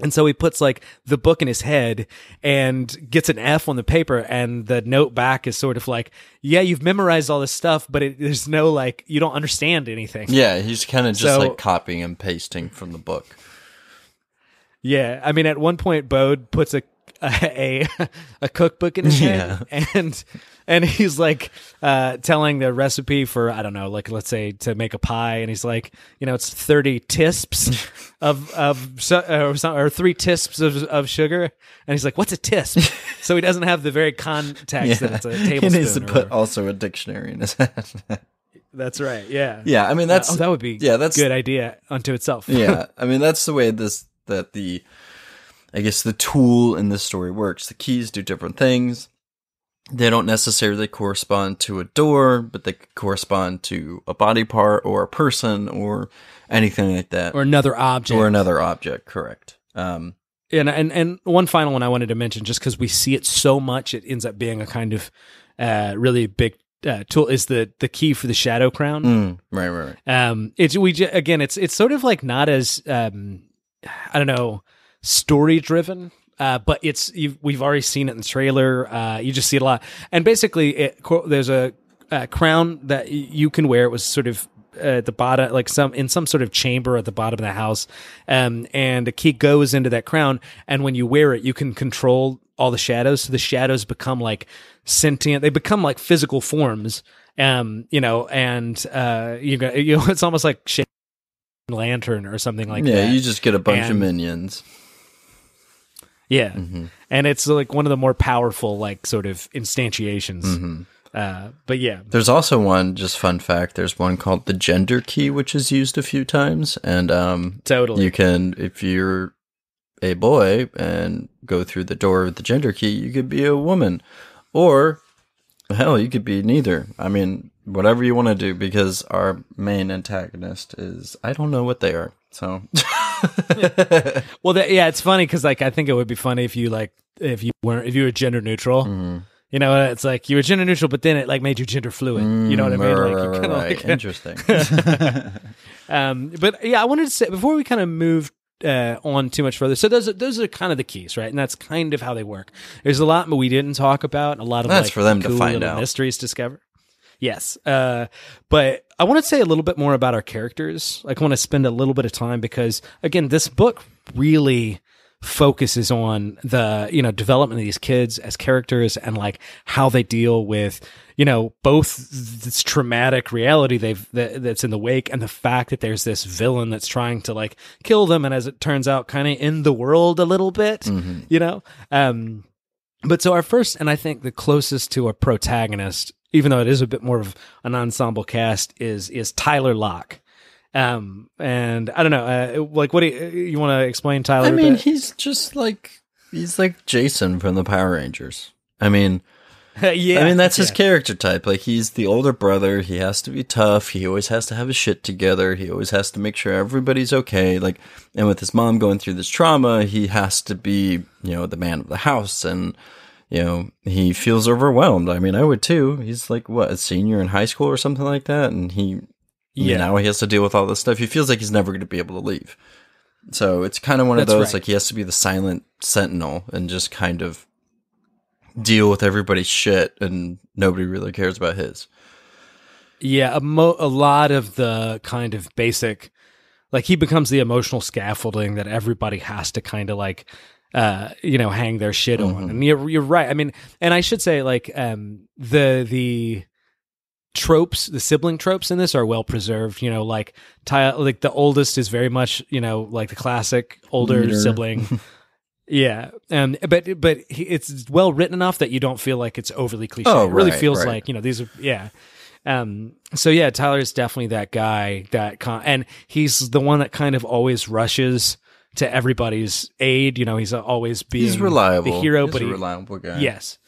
And so he puts like the book in his head and gets an F on the paper, and the note back is sort of like, "Yeah, you've memorized all this stuff, but it, there's no like, you don't understand anything." Yeah, he's kind of just So- like copying and pasting from the book. Yeah, I mean, at one point, Bode puts a a a cookbook in his head, and and he's like uh, telling the recipe for I don't know, like let's say to make a pie, and he's like, you know, it's thirty tisps of of su- or, some, or three tisps of of sugar, and he's like, what's a tisp? so he doesn't have the very context that it's a tablespoon. he needs to put whatever. also a dictionary in his head. That's right. Yeah. yeah, I mean that's oh, that would be yeah, that's good idea unto itself. yeah, I mean that's the way this that the I guess the tool in this story works. The keys do different things. They don't necessarily correspond to a door, but they correspond to a body part or a person or anything like that, or another object, or another object. Correct. Um, and and and one final one I wanted to mention, just because we see it so much, it ends up being a kind of uh, really big uh, tool. Is the the key for the shadow crown? mm, right, right, right. Um, it's we again, it's it's sort of like not as um, I don't know, story driven. Uh, but it's you've, we've already seen it in the trailer. Uh, you just see it a lot, and basically, it, there's a, uh crown that you can wear. It was sort of uh, at the bottom, like some in some sort of chamber at the bottom of the house, um, and a key goes into that crown. And when you wear it, you can control all the shadows. So the shadows become like sentient. They become like physical forms. Um, you know, and uh, you go, you know, it's almost like lantern or something like yeah, that. Yeah, you just get a bunch of minions. Yeah. Mm-hmm. And it's like one of the more powerful, like, sort of instantiations. Mm-hmm. Uh, but yeah. There's also one, just fun fact, there's one called the gender key, which is used a few times. And um, Totally. you can, if you're a boy and go through the door with the gender key, you could be a woman. Or, hell, you could be neither. I mean, whatever you want to do, because our main antagonist is, I don't know what they are. So, Well, that, yeah, it's funny because, like, I think it would be funny if you, like, if you weren't, if you were gender neutral. Mm-hmm. You know, it's like you were gender neutral, but then it, like, made you gender fluid. you know what I mean? right, Like, right, you right, kinda, right. like- Interesting. Um, but yeah, I wanted to say before we kind of move uh, on too much further. So those are, those are kind of the keys, right? And that's kind of how they work. There's a lot we didn't talk about. A lot of That's like, for them to find out. mysteries discover. Yes, uh, but I want to say a little bit more about our characters. Like, I want to spend a little bit of time because, again, this book really focuses on the you know development of these kids as characters and like how they deal with you know both this traumatic reality they've that, that's in the wake and the fact that there's this villain that's trying to like kill them and as it turns out kind of in the world a little bit you know? Um but so our first and i think the closest to a protagonist even though it is a bit more of an ensemble cast is is tyler locke um and i don't know uh, like what do you, you want to explain tyler I mean, he's just like, he's like Jason from the Power Rangers. I mean, yeah I mean, that's his character type. Like, he's the older brother. He has to be tough. He always has to have his shit together. He always has to make sure everybody's okay. Like, and with his mom going through this trauma, he has to be, you know, the man of the house. And, you know, he feels overwhelmed. I mean, I would too. He's like, what, a senior in high school or something like that? And he, Yeah. now he has to deal with all this stuff. He feels like he's never going to be able to leave. So it's kind of one of those, right. like, he has to be the silent sentinel and just kind of deal with everybody's shit and nobody really cares about his. Yeah, a, mo- a lot of the kind of basic, like he becomes the emotional scaffolding that everybody has to kind of like, uh, you know, hang their shit on. And you're you're right. I mean, and I should say like um the the tropes, the sibling tropes in this are well preserved. You know, like Ty, like the oldest is very much you know like the classic older Leader. sibling. yeah, um, but but he, it's well written enough that you don't feel like it's overly cliche. Oh, it really right, feels right. like you know these are yeah. Um, so yeah, Tyler is definitely that guy that con- and he's the one that kind of always rushes to everybody's aid. You know, he's always being He's reliable. the hero, He's but a he, reliable guy. yes,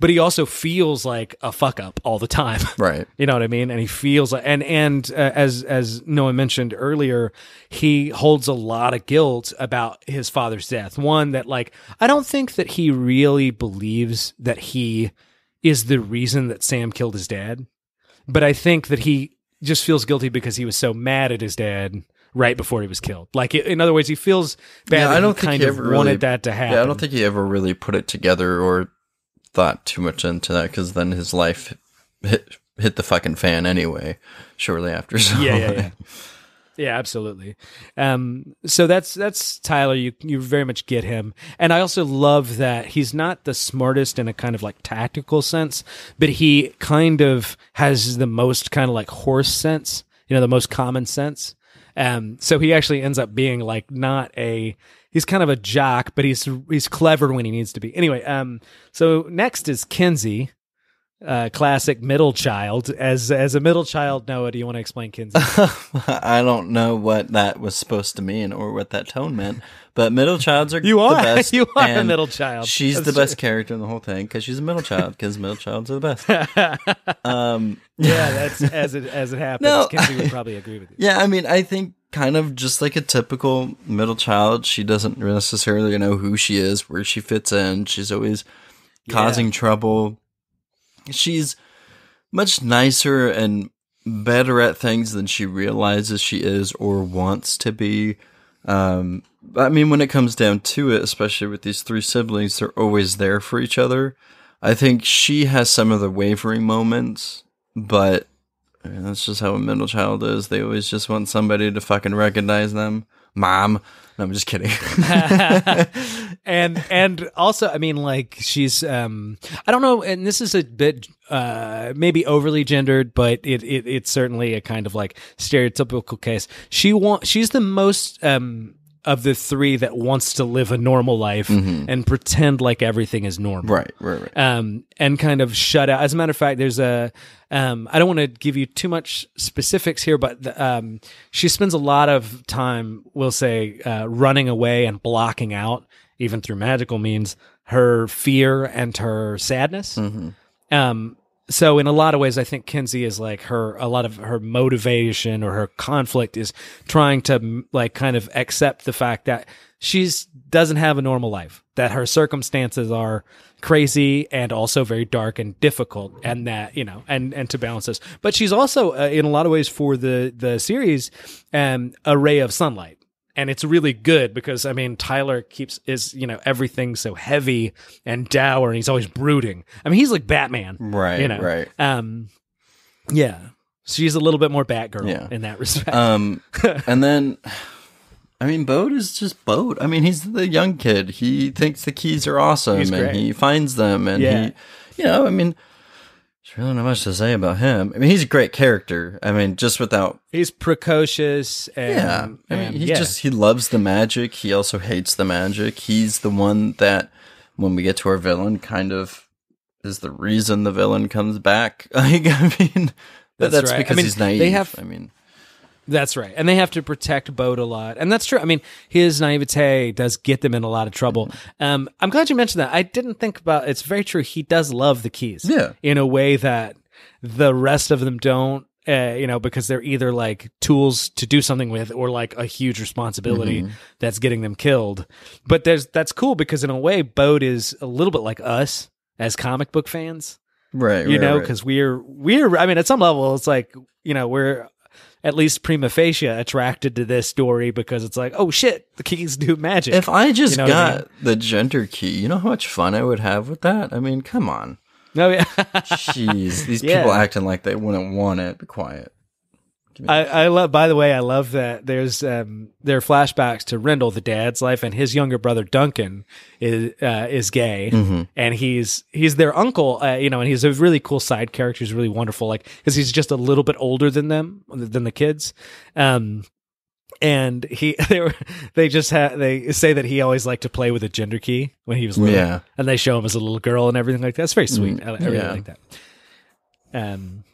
but he also feels like a fuck up all the time. Right. You know what I mean? And he feels like, and and uh, as as Noah mentioned earlier, he holds a lot of guilt about his father's death. One that like I don't think that he really believes that he is the reason that Sam killed his dad, but I think that he just feels guilty because he was so mad at his dad right before he was killed. Like in other words, he feels bad. Yeah, I don't think kind he ever wanted really- that to happen. Yeah, I don't think he ever really put it together or thought too much into that because then his life hit hit the fucking fan anyway. Shortly after, so yeah, yeah, yeah. Yeah, absolutely. Um, so that's that's Tyler. You you very much get him, and I also love that he's not the smartest in a kind of like tactical sense, but he kind of has the most kind of like horse sense. You know, the most common sense. Um, so he actually ends up being like not a. He's kind of a jock, but he's he's clever when he needs to be. Anyway, um, so next is Kinsey, uh, classic middle child. As as a middle child, Noah, do you want to explain Kinsey? I don't know what that was supposed to mean or what that tone meant, but middle childs are You the are. best. You are a middle child. She's That's the best character in the whole thing because she's a middle child because middle childs are the best. Um, yeah, that's as it as it happens. No. Kinsey would probably agree with you. Yeah, I mean, I think kind of just like a typical middle child. She doesn't necessarily know who she is, where she fits in. She's always causing trouble. She's much nicer and better at things than she realizes she is or wants to be. Um, I mean, when it comes down to it, especially with these three siblings, they're always there for each other. I think she has some of the wavering moments, but I mean, that's just how a middle child is. They always just want somebody to fucking recognize them. Mom. No, I'm just kidding. and and also i mean like she's um i don't know and this is a bit uh maybe overly gendered but it, it it's certainly a kind of like stereotypical case she want she's the most um of the three that wants to live a normal life and pretend like everything is normal right, right, right. um, and kind of shut out. As a matter of fact, there's a. Um, I don't want to give you too much specifics here, but the, um, she spends a lot of time, we'll say, uh, running away and blocking out, even through magical means, her fear and her sadness. Um, so in a lot of ways, I think Kinsey is like her. A lot of her motivation or her conflict is trying to like kind of accept the fact that she's doesn't have a normal life. That her circumstances are crazy and also very dark and difficult, and that you know, and and to balance this. But she's also uh, in a lot of ways for the the series, um, a ray of sunlight and it's really good because I mean Tyler keeps is you know everything so heavy and dour and he's always brooding. I mean he's like Batman, Right, You know, right. Um, yeah, she's a little bit more Batgirl Yeah. in that respect. Um, and then, I mean, Bode is just Bode. I mean, he's the young kid. He thinks the keys are awesome, and he finds them, and Yeah. he, you know, I mean, there's really not much to say about him. I mean, he's a great character. I mean, just without, he's precocious and yeah. I mean, he yeah. just he loves the magic. He also hates the magic. He's the one that, when we get to our villain, kind of is the reason the villain comes back. Like, I mean. But That's that's, right. I because mean, he's naive. they have- I mean, That's right. And they have to protect Bode a lot. And that's true. I mean, his naivete does get them in a lot of trouble. Mm-hmm. Um, I'm glad you mentioned that. I didn't think about it's very true. He does love the keys. Yeah. In a way that the rest of them don't. Uh, you know, because they're either like tools to do something with or like a huge responsibility Mm-hmm. that's getting them killed. But there's that's cool because in a way, Bode is a little bit like us as comic book fans right. you right, know right. because we're we're i mean at some level it's like you know we're at least prima facie attracted to this story because it's like oh shit the keys do magic If I just You know what I got the gender key, you know how much fun I would have with that? I mean, come on. no yeah Jeez, these Yeah. people acting like they wouldn't want it. Be quiet. I, I love. By the way, I love that there's um, there are flashbacks to Rendell, the dad's life, and his younger brother Duncan is uh, is gay, Mm-hmm. and he's he's their uncle. Uh, you know, and he's a really cool side character. He's really wonderful, like because he's just a little bit older than them than the kids. Um, and he they were they just had they say that he always liked to play with a gender key when he was little. Yeah. and they show him as a little girl and everything like that. It's very sweet. I, I really yeah. like that. Um,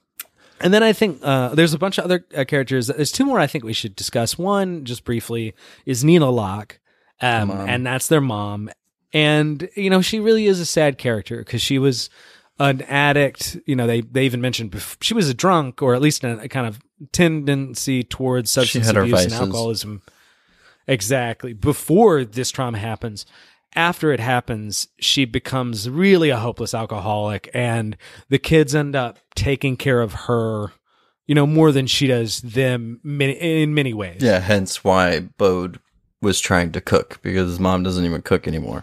and then I think uh, there's a bunch of other uh, characters. There's two more I think we should discuss. One, just briefly, is Nina Locke, um, and that's their mom. And you know, she really is a sad character because she was an addict. You know, they they even mentioned she was a drunk, or at least a, a kind of tendency towards substance abuse and alcoholism. Exactly. Before this trauma happens, after it happens, she becomes really a hopeless alcoholic, and the kids end up taking care of her, you know, more than she does them many, in many ways. Yeah, hence why Bode was trying to cook because his mom doesn't even cook anymore.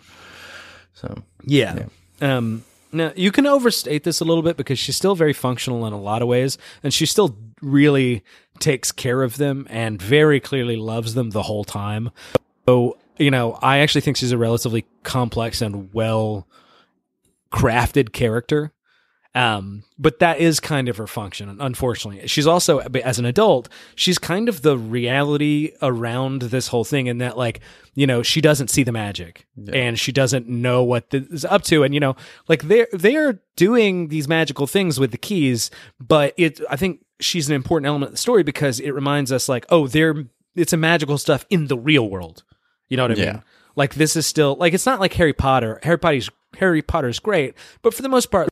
So Yeah. Um, now you can overstate this a little bit because she's still very functional in a lot of ways, and she still really takes care of them and very clearly loves them the whole time. So you know, I actually think she's a relatively complex and well crafted character. Um, but that is kind of her function, unfortunately. She's also, as an adult, she's kind of the reality around this whole thing in that, like, you know, she doesn't see the magic and she doesn't know what this is up to. And, you know, like they're, they're doing these magical things with the keys, but it, I think she's an important element of the story because it reminds us, like, oh, they're, it's a magical stuff in the real world. You know what I Yeah. mean? Like this is still like it's not like Harry Potter. Harry Potter's Harry Potter's great, but for the most part,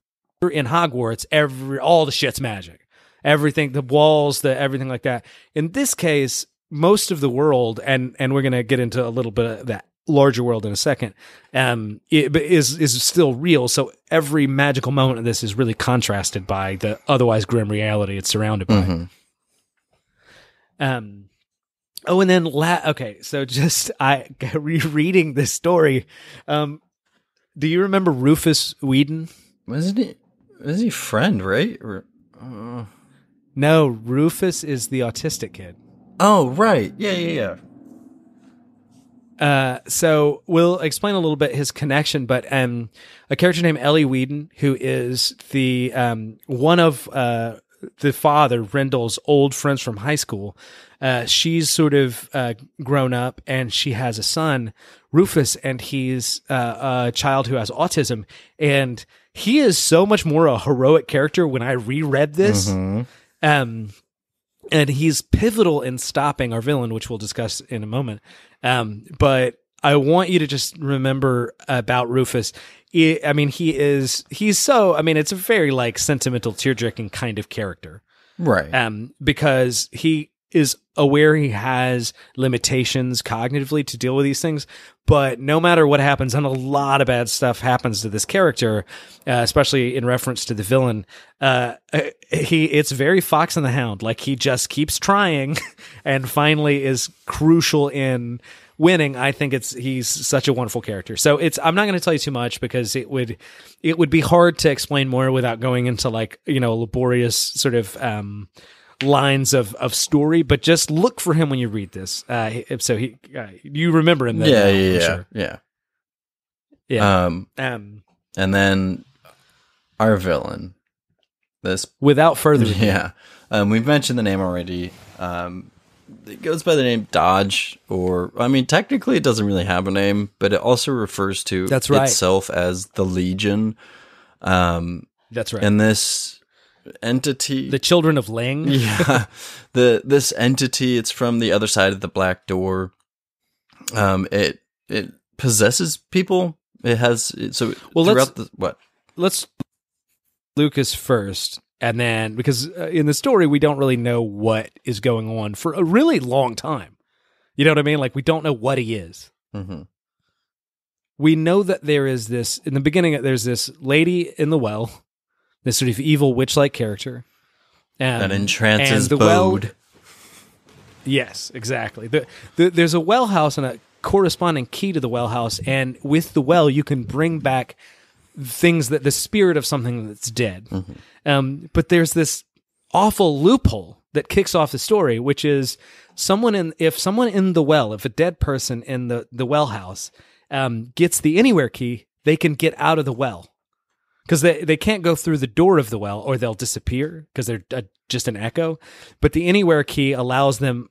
in Hogwarts, every all the shit's magic. Everything, the walls, the everything like that. In this case, most of the world, and and we're gonna get into a little bit of that larger world in a second, um, it, is is still real. So every magical moment of this is really contrasted by the otherwise grim reality it's surrounded by. Mhm. Um. Oh, and then la- okay, so just I rereading this story. Um, do you remember Rufus Whedon? wasn't he? Was he friend right? Or, uh, No, Rufus is the autistic kid. oh right, yeah, yeah, yeah. Uh, so we'll explain a little bit his connection, but um, a character named Ellie Whedon, who is the um, one of uh, the father Rendell's old friends from high school. Uh, she's sort of uh, grown up, and she has a son, Rufus, and he's uh, a child who has autism, and he is so much more a heroic character. When I reread this, um, and he's pivotal in stopping our villain, which we'll discuss in a moment. Um, but I want you to just remember about Rufus. I I mean, he is he's so. I mean, it's a very like sentimental, tear-jerking kind of character Right. um, because he is aware he has limitations cognitively to deal with these things. But no matter what happens, and a lot of bad stuff happens to this character, uh, especially in reference to the villain. Uh, he it's very Fox and the Hound. Like he just keeps trying, and finally is crucial in winning. I think it's he's such a wonderful character. So it's I'm not going to tell you too much because it would it would be hard to explain more without going into like you know laborious sort of um, lines of of story. But just look for him when you read this. Uh, so he uh, you remember him then? yeah, yeah, yeah, sure. yeah. yeah. Um, um, and then our villain, this without further ado, Yeah. Um, we've mentioned the name already. Um, it goes by the name Dodge, or, I mean, technically it doesn't really have a name, but it also refers to That's right. itself as the Legion. Um, that's right. and this entity. the children of Ling. yeah. The, this entity, it's from the other side of the black door. Um, it, it possesses people. It has, so Well, let's- the, what? let's Lucas first, and then because uh, in the story we don't really know what is going on for a really long time. You know what I mean? Like we don't know what he is. hmm We know that there is this in the beginning. There's this lady in the well, this sort of evil witch-like character um, That entrances and the well- Yes, exactly. The, the, there's a well house and a corresponding key to the well house, and with the well, you can bring back things that the spirit of something that's dead. Um, but there's this awful loophole that kicks off the story, which is someone in if someone in the well, if a dead person in the the well house um, gets the anywhere key, they can get out of the well because they, they can't go through the door of the well or they'll disappear because they're uh, just an echo. But the anywhere key allows them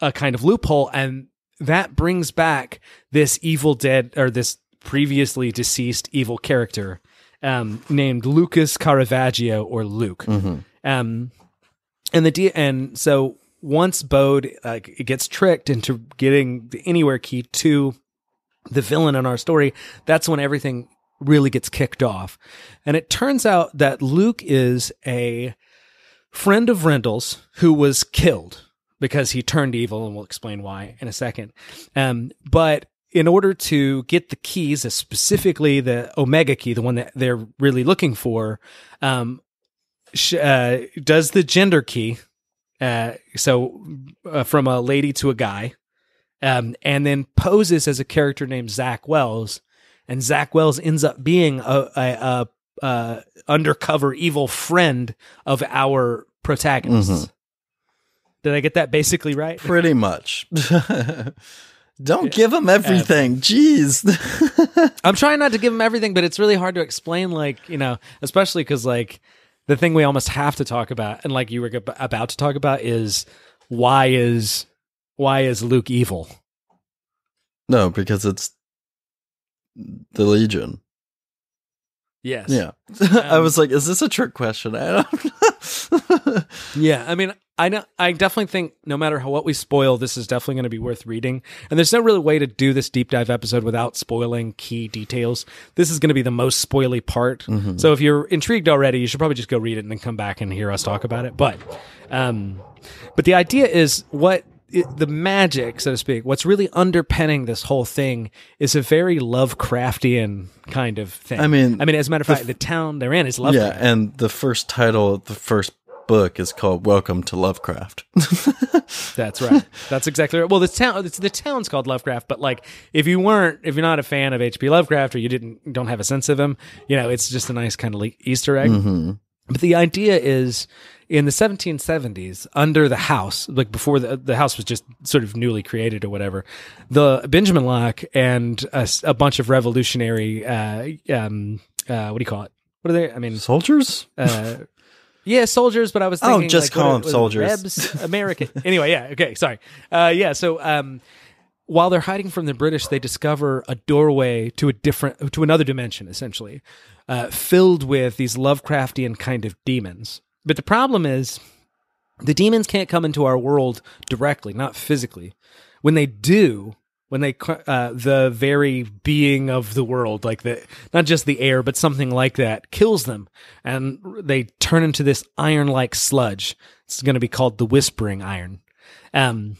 a kind of loophole, and that brings back this evil dead or this previously deceased evil character um, named Lucas Caravaggio or Luke. Um, and the de- and so once Bode uh, gets tricked into getting the anywhere key to the villain in our story, that's when everything really gets kicked off. And it turns out that Luke is a friend of Rendell's who was killed because he turned evil, and we'll explain why in a second. Um, but in order to get the keys, uh, specifically the Omega key, the one that they're really looking for, um, sh- uh, does the gender key. Uh, so uh, from a lady to a guy, um, and then poses as a character named Zack Wells, and Zack Wells ends up being a, a, a, a undercover evil friend of our protagonists. Did I get that basically right? Pretty much. Don't give him everything. Jeez. I'm trying not to give him everything, but it's really hard to explain. Like you know, especially because like the thing we almost have to talk about, and like you were about to talk about, is why is why is Luke evil? no, because it's the Legion. Yes. Yeah. I was like, is this a trick question? I don't. Yeah, I mean, I know, I definitely think no matter how what we spoil, this is definitely going to be worth reading. And there's no really way to do this deep dive episode without spoiling key details. This is going to be the most spoily part. So if you're intrigued already, you should probably just go read it and then come back and hear us talk about it. But, um, but the idea is what it, the magic, so to speak, what's really underpinning this whole thing is a very Lovecraftian kind of thing. I mean, I mean, as a matter of fact, the town they're in is Lovecraft. yeah, and the first title of the first book is called Welcome to Lovecraft. That's right. That's exactly right. Well, the town, it's, the town's called Lovecraft, but like, if you weren't, if you're not a fan of H.P. Lovecraft or you didn't, don't have a sense of him, you know, it's just a nice kind of like Easter egg. Mm-hmm. But the idea is, in the 1770s, under the house, like before the the house was just sort of newly created or whatever, the Benjamin Locke and a bunch of revolutionary, uh, um, uh, what do you call it? What are they? I mean, Soldiers? uh, yeah, soldiers. But I was Oh, thinking, just like, call them soldiers. Rebs, American. anyway, yeah. Okay, sorry. Uh, yeah. So um, while they're hiding from the British, they discover a doorway to a different, to another dimension, essentially, uh, filled with these Lovecraftian kind of demons. But the problem is, the demons can't come into our world directly, not physically. When they do, when they uh, the very being of the world, like the not just the air, but something like that, kills them, and they turn into this iron-like sludge. It's going to be called the Whispering Iron, um,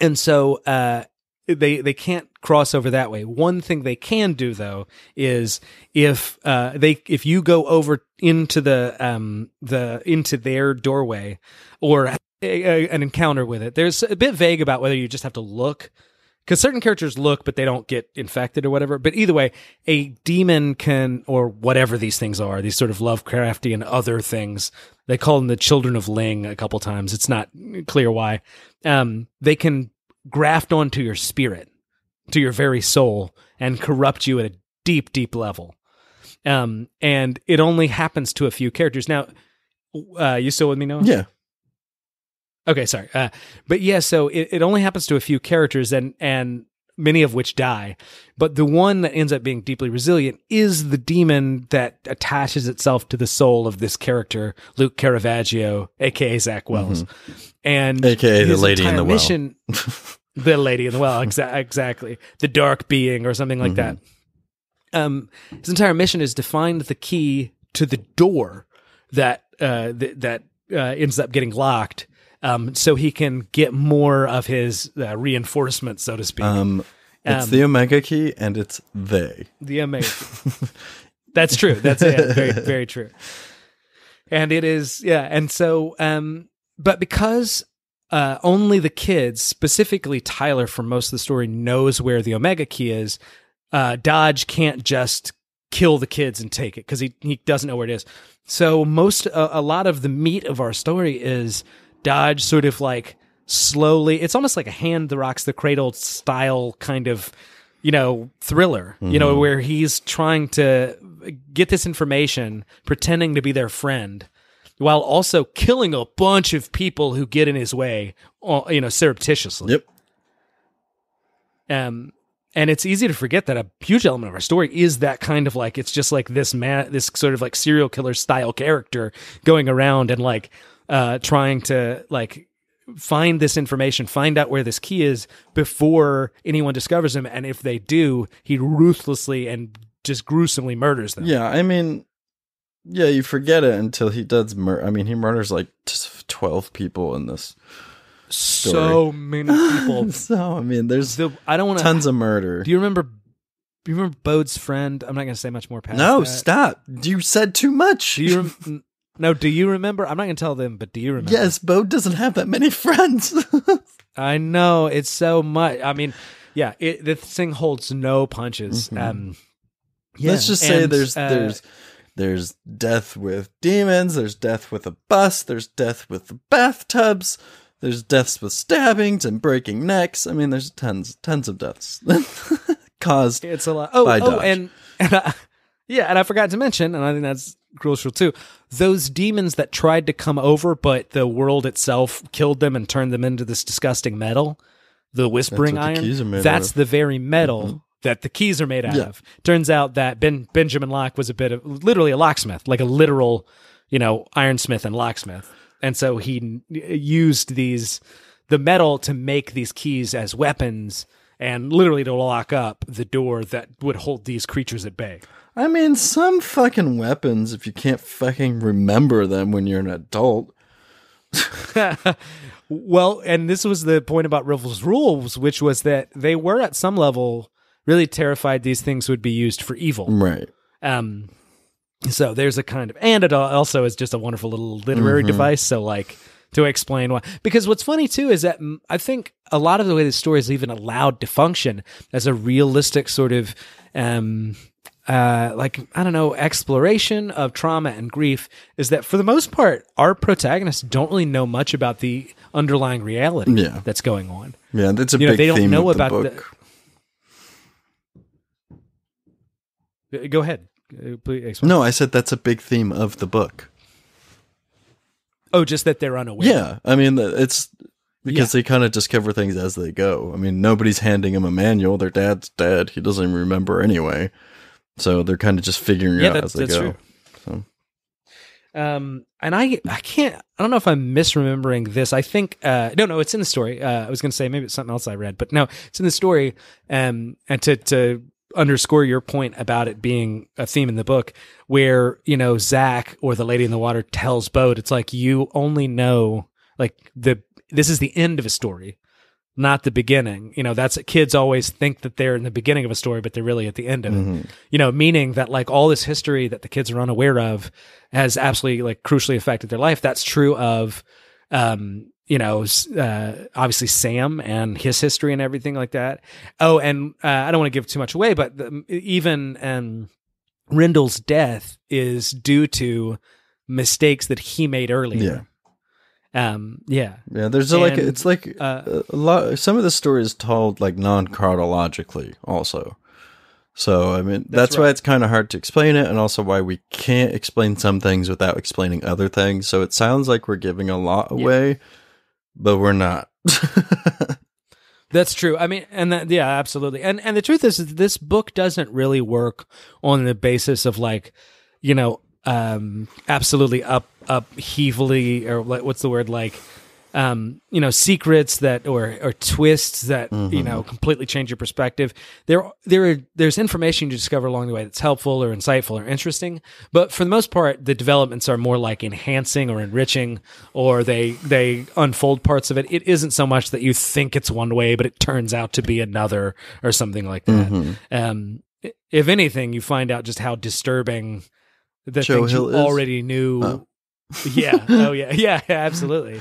and so uh, they they can't cross over that way. One thing they can do though is if uh, they if you go over into the um the into their doorway or a, a- an encounter with it. There's a bit vague about whether you just have to look because certain characters look but they don't get infected or whatever. But either way, a demon can or whatever these things are, these sort of Lovecraftian other things. They call them the children of Ling a couple times. It's not clear why. Um, they can graft onto your spirit, to your very soul, and corrupt you at a deep, deep level. Um, and it only happens to a few characters. Now, uh, you still with me, Noah? Yeah. Okay, sorry. Uh, but yeah, so it, it only happens to a few characters, and and many of which die. But the one that ends up being deeply resilient is the demon that attaches itself to the soul of this character, Luke Caravaggio, aka Zack Wells, and AKA the lady in the well. mission, the lady in the well, exa- exactly, the dark being or something like that. Um, his entire mission is to find the key to the door that uh, th- that uh, ends up getting locked, um, so he can get more of his uh, reinforcement, so to speak. Um, it's Um, the Omega key and it's they. The amazing. That's true. That's it. Very, very true. And it is, yeah. And so, um, but because uh, only the kids, specifically Tyler, for most of the story, knows where the Omega key is, uh, Dodge can't just kill the kids and take it because he, he doesn't know where it is. So most, a, a lot of the meat of our story is Dodge sort of like slowly. It's almost like a hand that rocks the cradle style kind of, you know, thriller. You know, where he's trying to get this information, pretending to be their friend, while also killing a bunch of people who get in his way, uh, you know, surreptitiously. Yep. Um, and it's easy to forget that a huge element of our story is that kind of like it's just like this man, this sort of like serial killer style character going around and like uh, trying to like find this information, find out where this key is before anyone discovers him, and if they do, he ruthlessly and just gruesomely murders them. Yeah, I mean, yeah, you forget it until he does murder. I mean, he murders like twelve people in this. so many people. so I mean, there's The, I don't want to. tons of murder. Do you remember? Do you remember Bode's friend? I'm not going to say much more past. no, that. stop! You said too much. Do you? Rem- no. Do you remember? I'm not going to tell them, but do you remember? yes, Bo doesn't have that many friends. I know it's so much. I mean, yeah, it, this thing holds no punches. Um, yeah, Let's just say and, there's uh, there's there's death with demons. There's death with a bus. There's death with the bathtubs. There's deaths with stabbings and breaking necks. I mean, there's tons tons of deaths caused. It's a lot. Oh, oh, Dodge. and, and I, yeah, and I forgot to mention, and I think that's crucial too. Those demons that tried to come over, but the world itself killed them and turned them into this disgusting metal, the Whispering the Iron. made that's of. the very metal mm-hmm. that the keys are made out Yeah. of. Turns out that Ben Benjamin Locke was a bit of literally a locksmith, like a literal, you know, ironsmith and locksmith, and so he used these the metal to make these keys as weapons and literally to lock up the door that would hold these creatures at bay. I mean, some fucking weapons. If you can't fucking remember them when you're an adult, Well, and this was the point about Rivel's rules, which was that they were at some level really terrified these things would be used for evil. right? Um, so there's a kind of, and it also is just a wonderful little literary device. So like to explain why, because what's funny too is that I think a lot of the way the story is even allowed to function as a realistic sort of, um, uh, like I don't know, exploration of trauma and grief is that for the most part, our protagonists don't really know much about the underlying reality Yeah. that's going on. Yeah, that's a You know, big they don't theme know of the about the- book. Uh, Go ahead. Uh. No, I said that's a big theme of the book. Oh, just that they're unaware. Yeah, I mean it's because they kind of discover things as they go. I mean, nobody's handing him a manual. Their dad's dead. He doesn't even remember anyway. So they're kind of just figuring it out as they that's go. true. So Um, and I, I can't, I don't know if I'm misremembering this. I think, uh, no, no, it's in the story. Uh, I was going to say maybe it's something else I read, but no, it's in the story. Um, and to, to underscore your point about it being a theme in the book where, you know, Zach or the lady in the water tells Bode, it's like, you only know like the, this is the end of a story. Not the beginning. You know, that's kids always think that they're in the beginning of a story, but they're really at the end of it you know, meaning that like all this history that the kids are unaware of has absolutely like crucially affected their life. That's true of, um, you know, uh, obviously Sam and his history and everything like that. Oh, and uh, I don't want to give too much away, but the, even um, Rendell's death is due to mistakes that he made earlier. Um, yeah. yeah, there's a, like it's like uh, a, lot. Some of the story is told like non chronologically, also. So I mean, that's, why right. it's kind of hard to explain it, and also why we can't explain some things without explaining other things. So it sounds like we're giving a lot away, but we're not. That's true. I mean, and that, yeah, absolutely. And and the truth is, is this book doesn't really work on the basis of like, you know, um, absolutely up upheavally or like what's the word like, um, you know, secrets that or or twists that you know completely change your perspective. There there are, there's information you discover along the way that's helpful or insightful or interesting, but for the most part, the developments are more like enhancing or enriching, or they they unfold parts of it. It isn't so much that you think it's one way, but it turns out to be another or something like that. Um, if anything, you find out just how disturbing the Joe things Hill you is? already knew. Oh. yeah. Oh yeah. Yeah. Absolutely.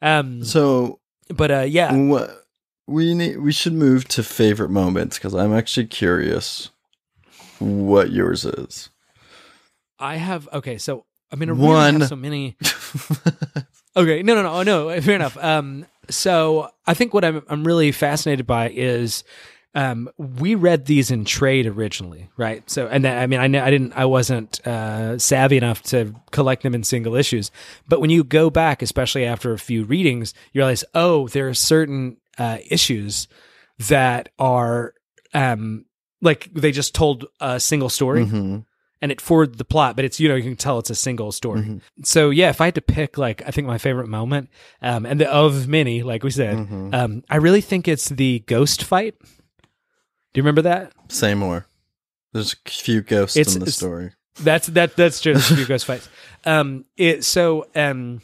Um, so but uh, yeah. what we need, we should move to favorite moments because I'm actually curious what yours is. I have okay, so I mean, I One. have so many. Okay, no, no, no, no. Fair enough. Um, so I think what I'm I'm really fascinated by is, um, we read these in trade originally, right? So, and then, I mean, I I didn't, I wasn't uh, savvy enough to collect them in single issues. But when you go back, especially after a few readings, you realize, oh, there are certain uh, issues that are, um, like they just told a single story hmm and it forwarded the plot, but it's you know you can tell it's a single story. Mhm. So yeah, if I had to pick like I think my favorite moment, um, and the, of many, like we said, Mhm. um, I really think it's the ghost fight. Do you remember that? Say more. There's a few ghosts It's- in the story. That's that that's just a few ghost fights. Um, it so um,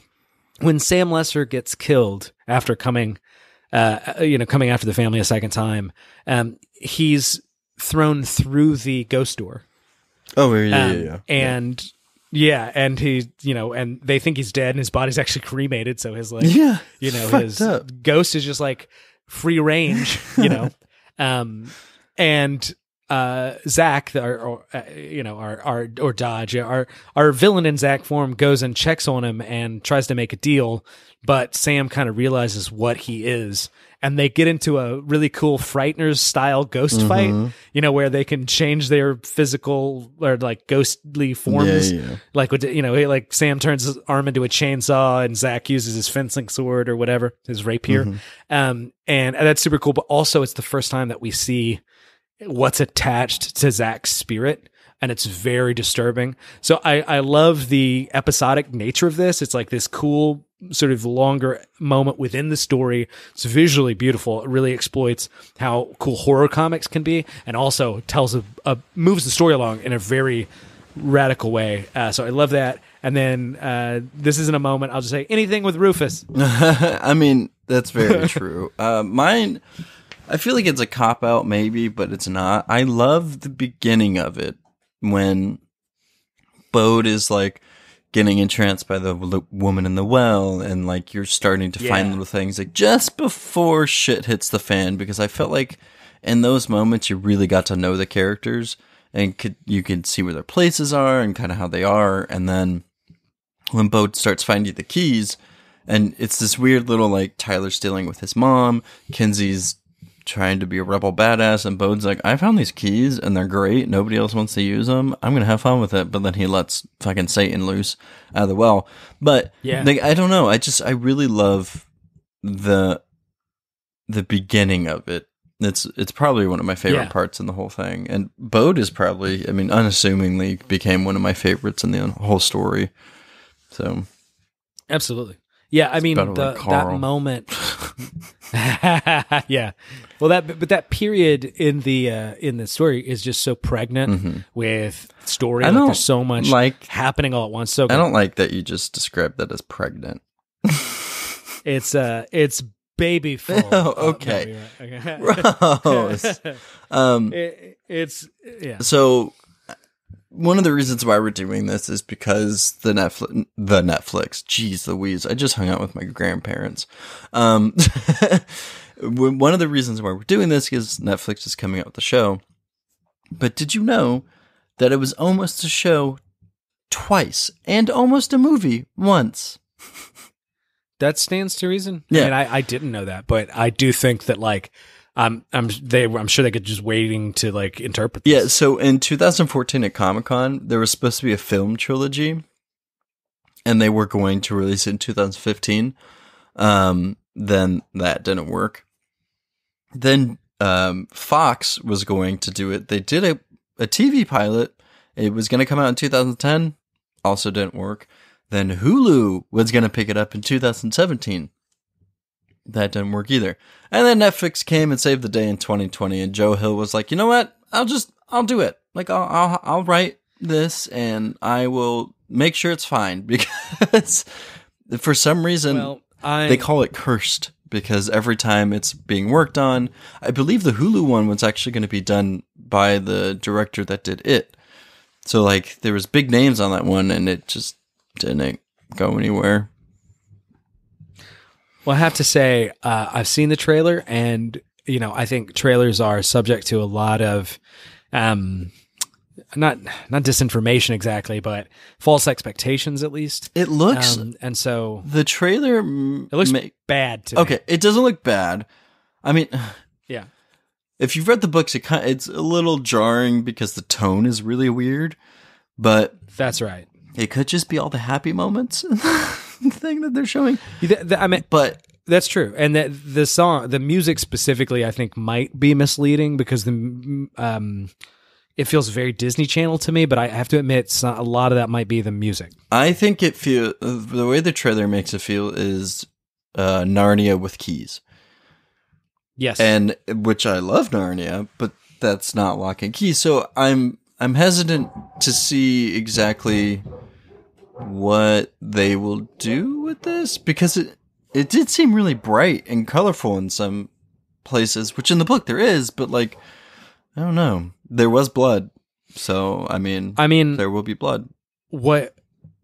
when Sam Lesser gets killed after coming, uh, you know, coming after the family a second time, um, he's thrown through the ghost door. Oh yeah, yeah, Um, yeah, yeah. And yeah, and he, you know, and they think he's dead, and his body's actually cremated. So his like, yeah, you know, his up. ghost is just like free range, you know. um, and uh, Zack, or, uh, you know, our our or Dodge, our our villain in Zack form goes and checks on him and tries to make a deal, but Sam kind of realizes what he is. And they get into a really cool Frighteners style ghost Mm-hmm. fight, you know, where they can change their physical or like ghostly forms Yeah, yeah. like you know like sam turns his arm into a chainsaw and zack uses his fencing sword or whatever his rapier Mm-hmm. um and, and that's super cool but also it's the first time that we see what's attached to zack's spirit and it's very disturbing so i i love the episodic nature of this it's like this cool sort of longer moment within the story it's visually beautiful it really exploits how cool horror comics can be and also tells a, a moves the story along in a very radical way. Uh, so I love that. And then uh, this isn't a moment. I'll just say anything with Rufus. I mean, that's very true. Uh, mine, I feel like it's a cop out, maybe, but it's not. I love the beginning of it when Bode is like getting entranced by the w- woman in the well, and like you're starting to find little things like just before shit hits the fan. Because I felt like in those moments you really got to know the characters and could you could see where their places are and kind of how they are, and then when Bode starts finding the keys, and it's this weird little like Tyler stealing with his mom, Kinsey's trying to be a rebel badass, and Bode's like, I found these keys and they're great. Nobody else wants to use them. I'm gonna have fun with it. But then he lets fucking Satan loose out of the well. But Yeah. like, I don't know. I just I really love the the beginning of it. It's it's probably one of my favorite Yeah. parts in the whole thing. And Bode is probably, I mean, unassumingly became one of my favorites in the whole story. So Absolutely. Yeah, I mean the, that moment. yeah. Well, that but that period in the uh, in the story is just so pregnant with story. Mm-hmm. I like, there's so much like- happening all at once. So I don't like that you just described that as pregnant. it's uh it's baby full. Oh, okay. you're right. Gross. um, It- it's yeah. so one of the reasons why we're doing this is because the Netflix, the Netflix, jeez Louise, I just hung out with my grandparents. Um, one of the reasons why we're doing this is Netflix is coming out with the show. But did you know that it was almost a show twice and almost a movie once? That stands to reason. Yeah. I mean, I, I didn't know that, but I do think that like I'm I'm they I'm sure they could just waiting to like interpret. This. Yeah, so in 2014 at Comic Con, there was supposed to be a film trilogy, and they were going to release it in 2015. Um, then that didn't work. Then um, Fox was going to do it. They did a, a TV pilot. It was going to come out in 2010. Also didn't work. Then Hulu was going to pick it up in 2017. That didn't work either. And then Netflix came and saved the day in 2020. And Joe Hill was like, you know what? I'll just, I'll do it. Like, I'll, I'll, I'll write this and I will make sure it's fine because for some reason Well, they call it cursed because every time it's being worked on, I believe the Hulu one was actually going to be done by the director that did it. So like there was big names on that one and it just didn't go anywhere. Well, I have to say uh, I've seen the trailer, and you know I think trailers are subject to a lot of um not not disinformation exactly, but false expectations at least. It looks Um, and so the trailer. m- it looks ma- bad to me. okay. It doesn't look bad. I mean, Yeah. if you've read the books, it kind it's a little jarring because the tone is really weird. But That's right. it could just be all the happy moments thing that they're showing. Th- th- I mean, But That's true, and that the song, the music specifically, I think might be misleading because the um, it feels very Disney Channel to me. But I have to admit, it's not- a lot of that might be the music. I think it feel the way the trailer makes it feel is uh, Narnia with keys. Yes, and which I love Narnia, but that's not Locke and Key. So I'm I'm hesitant to see exactly what they will do with this because it it did seem really bright and colorful in some places, which in the book there is, but like I don't know, there was blood, so I mean, I mean, there will be blood. what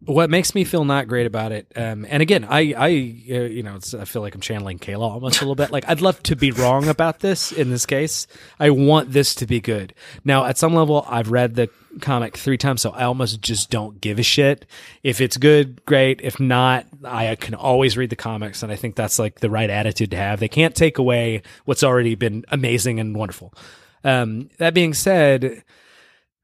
what makes me feel not great about it um and again i i uh, you know it's, i feel like i'm channeling kayla almost a little bit. Like i'd love to be wrong about this in this case. I want this to be good. Now at some level i've read the comic three times so i almost just don't give a shit. If it's good great. If not i can always read the comics and i think that's like the right attitude to have. They can't take away what's already been amazing and wonderful. Um that being said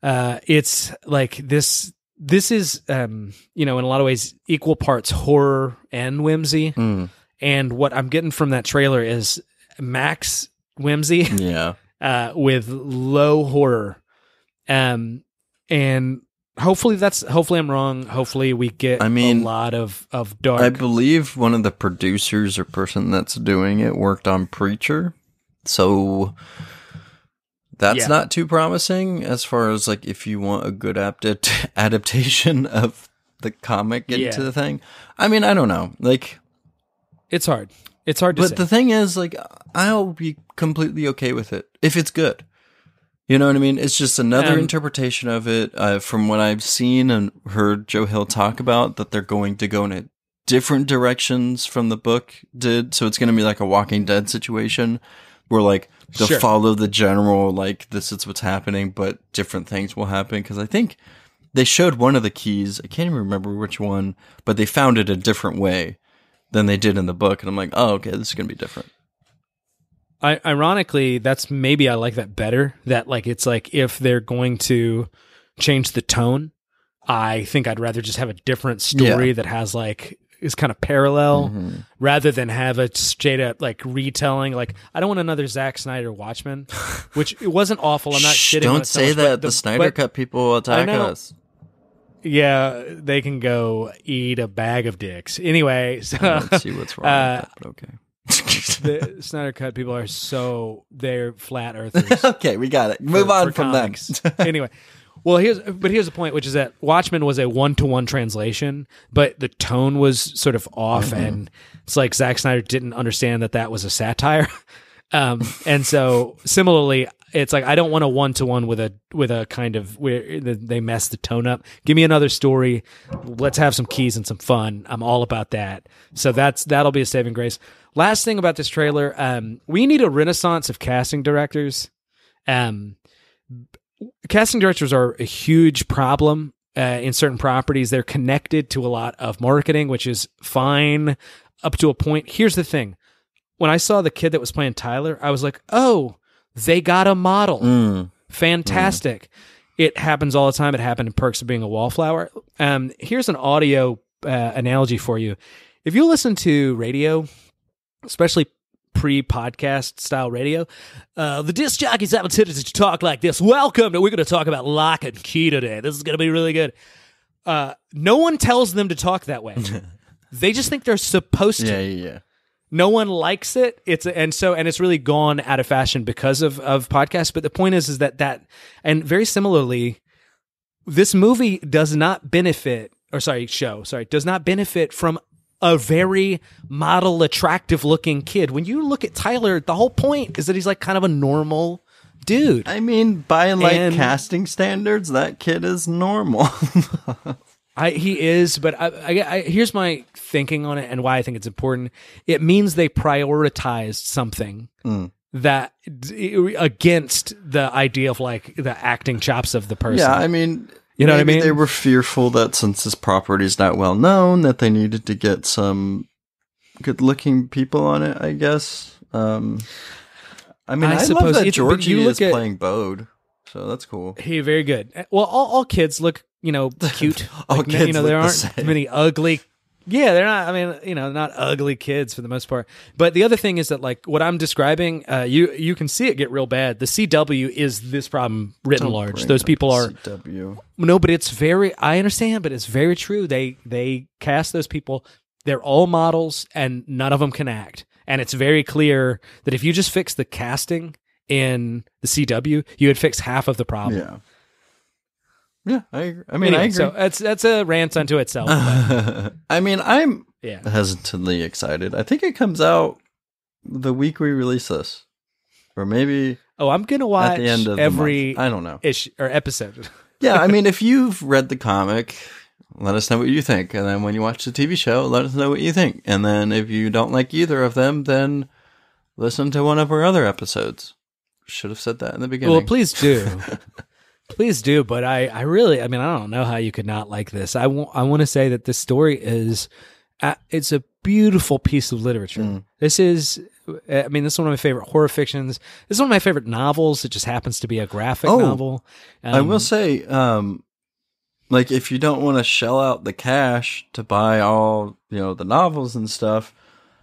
uh it's like this this is um you know in a lot of ways equal parts horror and whimsy. Mm, and what i'm getting from that trailer is max whimsy yeah, uh with low horror. Um and hopefully that's hopefully i'm wrong. Hopefully we get I mean, a lot of of dark. I believe one of the producers or person that's doing it worked on Preacher. So that's Yeah. not too promising as far as like if you want a good adapt- adaptation of the comic into Yeah. the thing. I mean, I don't know. Like it's hard it's hard to but say the thing is like I'll be completely okay with it if it's good. You know what I mean? It's just another Um, interpretation of it. Uh, from what I've seen and heard Joe Hill talk about, that they're going to go in a different directions from the book did. So it's going to be like a Walking Dead situation where like they'll Sure. follow the general, like this is what's happening, but different things will happen. Cause I think they showed one of the keys. I can't even remember which one, but they found it a different way than they did in the book. And I'm like, oh, okay, this is going to be different. I, ironically, that's maybe I like that better. That like it's like if they're going to change the tone, I think I'd rather just have a different story that has like is kind of parallel Mhm. rather than have a straight up like retelling. Like I don't want another Zack Snyder Watchmen, which it wasn't awful. I'm not Shh, shitting. Don't it so say much, that. The, Snyder but- Cut people will attack us. Yeah, they can go eat a bag of dicks. Anyway, so see what's wrong Uh, with that, but okay. the Snyder Cut people are so they're flat earthers. okay, we got it. Move for- on for from comics. that. anyway, well, here's but here's the point, which is that Watchmen was a one to one translation, but the tone was sort of off, Mm-hmm. and it's like Zack Snyder didn't understand that that was a satire, um, and so similarly. It's like I don't want a one to one with a with a kind of where they mess the tone up. Give me another story. Let's have some keys and some fun. I'm all about that. So that's that'll be a saving grace. Last thing about this trailer, um, we need a renaissance of casting directors. Um, casting directors are a huge problem uh, in certain properties. They're connected to a lot of marketing, which is fine up to a point. Here's the thing: when I saw the kid that was playing Tyler, I was like, "Oh, they got a model. Mm. Fantastic!" It happens all the time. It happened in Perks of Being a Wallflower. Um, here's an audio uh, analogy for you. If you listen to radio, especially pre-podcast style radio. Uh, the disc jockeys have a tendency to talk like this. Welcome, to, we're going to talk about Locke and Key today. This is going to be really good. Uh, no one tells them to talk that way. they just think they're supposed to. Yeah, yeah, yeah. No one likes it. It's and so and it's really gone out of fashion because of of podcasts. But the point is, is that that and very similarly, this movie does not benefit, or sorry, show, sorry, does not benefit from a very model, attractive looking kid. When you look at Tyler, the whole point is that he's like kind of a normal dude. I mean, by like And- casting standards, that kid is normal. I, he is, but I, I, I, here's my thinking on it and why I think it's important. It means they prioritized something Mm. that against the idea of like the acting chops of the person. Yeah, I mean, You know what I mean? They were fearful that since this property is not well known, that they needed to get some good-looking people on it. I guess. Um, I mean, I I, love suppose that it's- but Georgie you look is at- playing Bode, so that's cool. He very good. Well, all, all kids look, you know, cute. All Like, kids you know, there aren't same. many ugly. Yeah, they're not. I mean, you know, not ugly kids for the most part. But the other thing is that, like, what I'm describing, uh, you you can see it get real bad. The CW is this problem written Don't large. Those people are CW. no, but it's very. I understand, but it's very true. They they cast those people. They're all models, and none of them can act. And it's very clear that if you just fix the casting in the CW, you would fix half of the problem. Yeah. Yeah, I agree. I mean, Anyway, I agree. So that's that's a rant unto itself. I mean, I'm yeah. hesitantly excited. I think it comes out the week we release this, or maybe Oh, I'm gonna watch at the end of every. I don't know. issue or episode. Yeah, I mean, if you've read the comic, let us know what you think, and then when you watch the TV show, let us know what you think. And then if you don't like either of them, then listen to one of our other episodes. Should have said that in the beginning. Well, please do. Please do. But I, I really, I mean, I don't know how you could not like this. I want, I want to say that this story is, uh, it's a beautiful piece of literature. Mm. This is, I mean, this is one of my favorite horror fictions. This is one of my favorite novels. It just happens to be a graphic Oh, novel. I Um, will say, um, like if you don't want to shell out the cash to buy all you know the novels and stuff,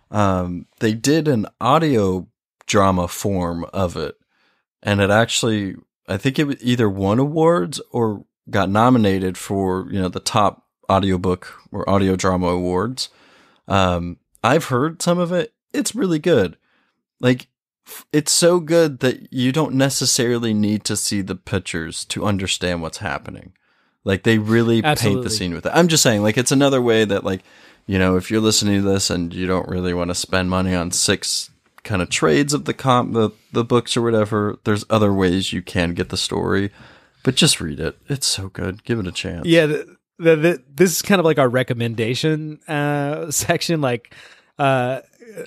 um, they did an audio drama form of it, and it actually, I think it either won awards or got nominated for you know the top audiobook or audio drama awards. Um, I've heard some of it; it's really good. Like it's so good that you don't necessarily need to see the pictures to understand what's happening. Like they really paint the scene with it. I'm just saying, like it's another way that, like, you know, if you're listening to this and you don't really want to spend money on six kind of trades of the comp, the the books or whatever, there's other ways you can get the story. But just read it; it's so good. Give it a chance. Yeah, the, the, the, this is kind of like our recommendation uh, section. Like uh,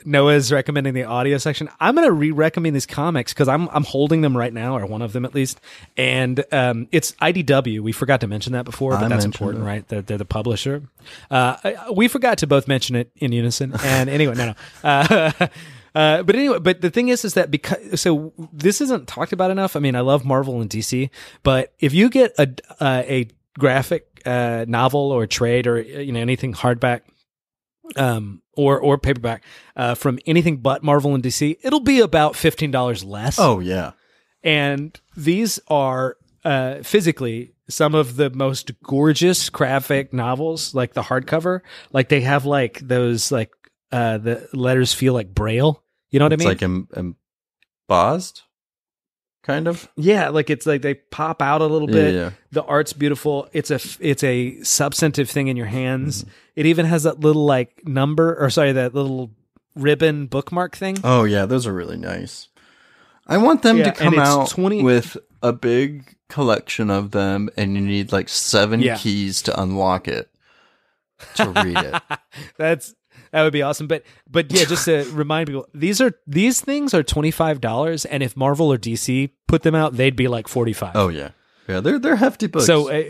Noah's recommending the audio section. I'm going to re-recommend these comics because I'm I'm holding them right now, or one of them at least. And um, it's IDW. We forgot to mention that before, but I that's important, it. right? They're, they're the publisher. Uh, we forgot to both mention it in unison. And anyway, no, no. Uh, Uh, but anyway, but the thing is, is that because so this isn't talked about enough. I mean, I love Marvel and DC, but if you get a uh, a graphic uh, novel or trade or you know anything hardback, um, or or paperback uh, from anything but Marvel and DC, it'll be about fifteen dollars less. Oh yeah. and these are uh, physically some of the most gorgeous graphic novels, like the hardcover. Like they have like those like uh, the letters feel like braille. You know what it's I mean? like em- embossed, kind of. yeah, like it's like they pop out a little Yeah, bit. yeah. The art's beautiful. It's a it's a substantive thing in your hands. Mm-hmm. It even has that little like number or sorry that little ribbon bookmark thing. Oh yeah, those are really nice. I want them Yeah, to come out 20 with a big collection of them, and you need like seven keys to unlock it to read it. That's that would be awesome. But but yeah, just to remind people, these are these things are twenty five dollars, and if Marvel or DC put them out, they'd be like forty five. Oh yeah, yeah, they're they're hefty books. so uh,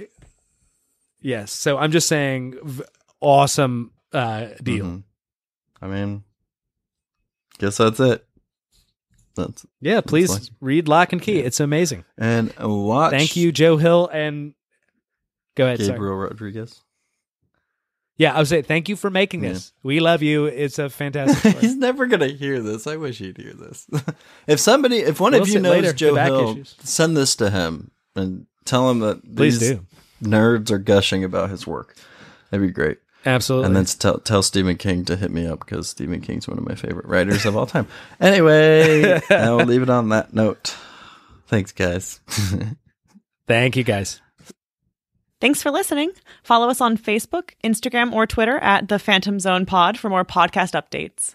yes. So I'm just saying, v- awesome uh, deal. Mhm. I mean, guess that's it. That's Yeah, please read Locke and Key. It's amazing. and watch. Thank you, Joe Hill, and go ahead. Sorry. Gabriel Rodriguez. Yeah, I was saying thank you for making this. We love you. It's a fantastic He's never gonna hear this. I wish he'd hear this. if somebody, if one We'll of you knows later, Joe Hill, issues. send this to him and tell him that Please these do. nerds are gushing about his work. That'd be great. Absolutely. And then tell tell Stephen King to hit me up because Stephen King's one of my favorite writers of all time. Anyway, I will leave it on that note. Thanks, guys. thank you guys. Thanks for listening. Follow us on Facebook, Instagram, or Twitter at the FANtom Zone Pod for more podcast updates.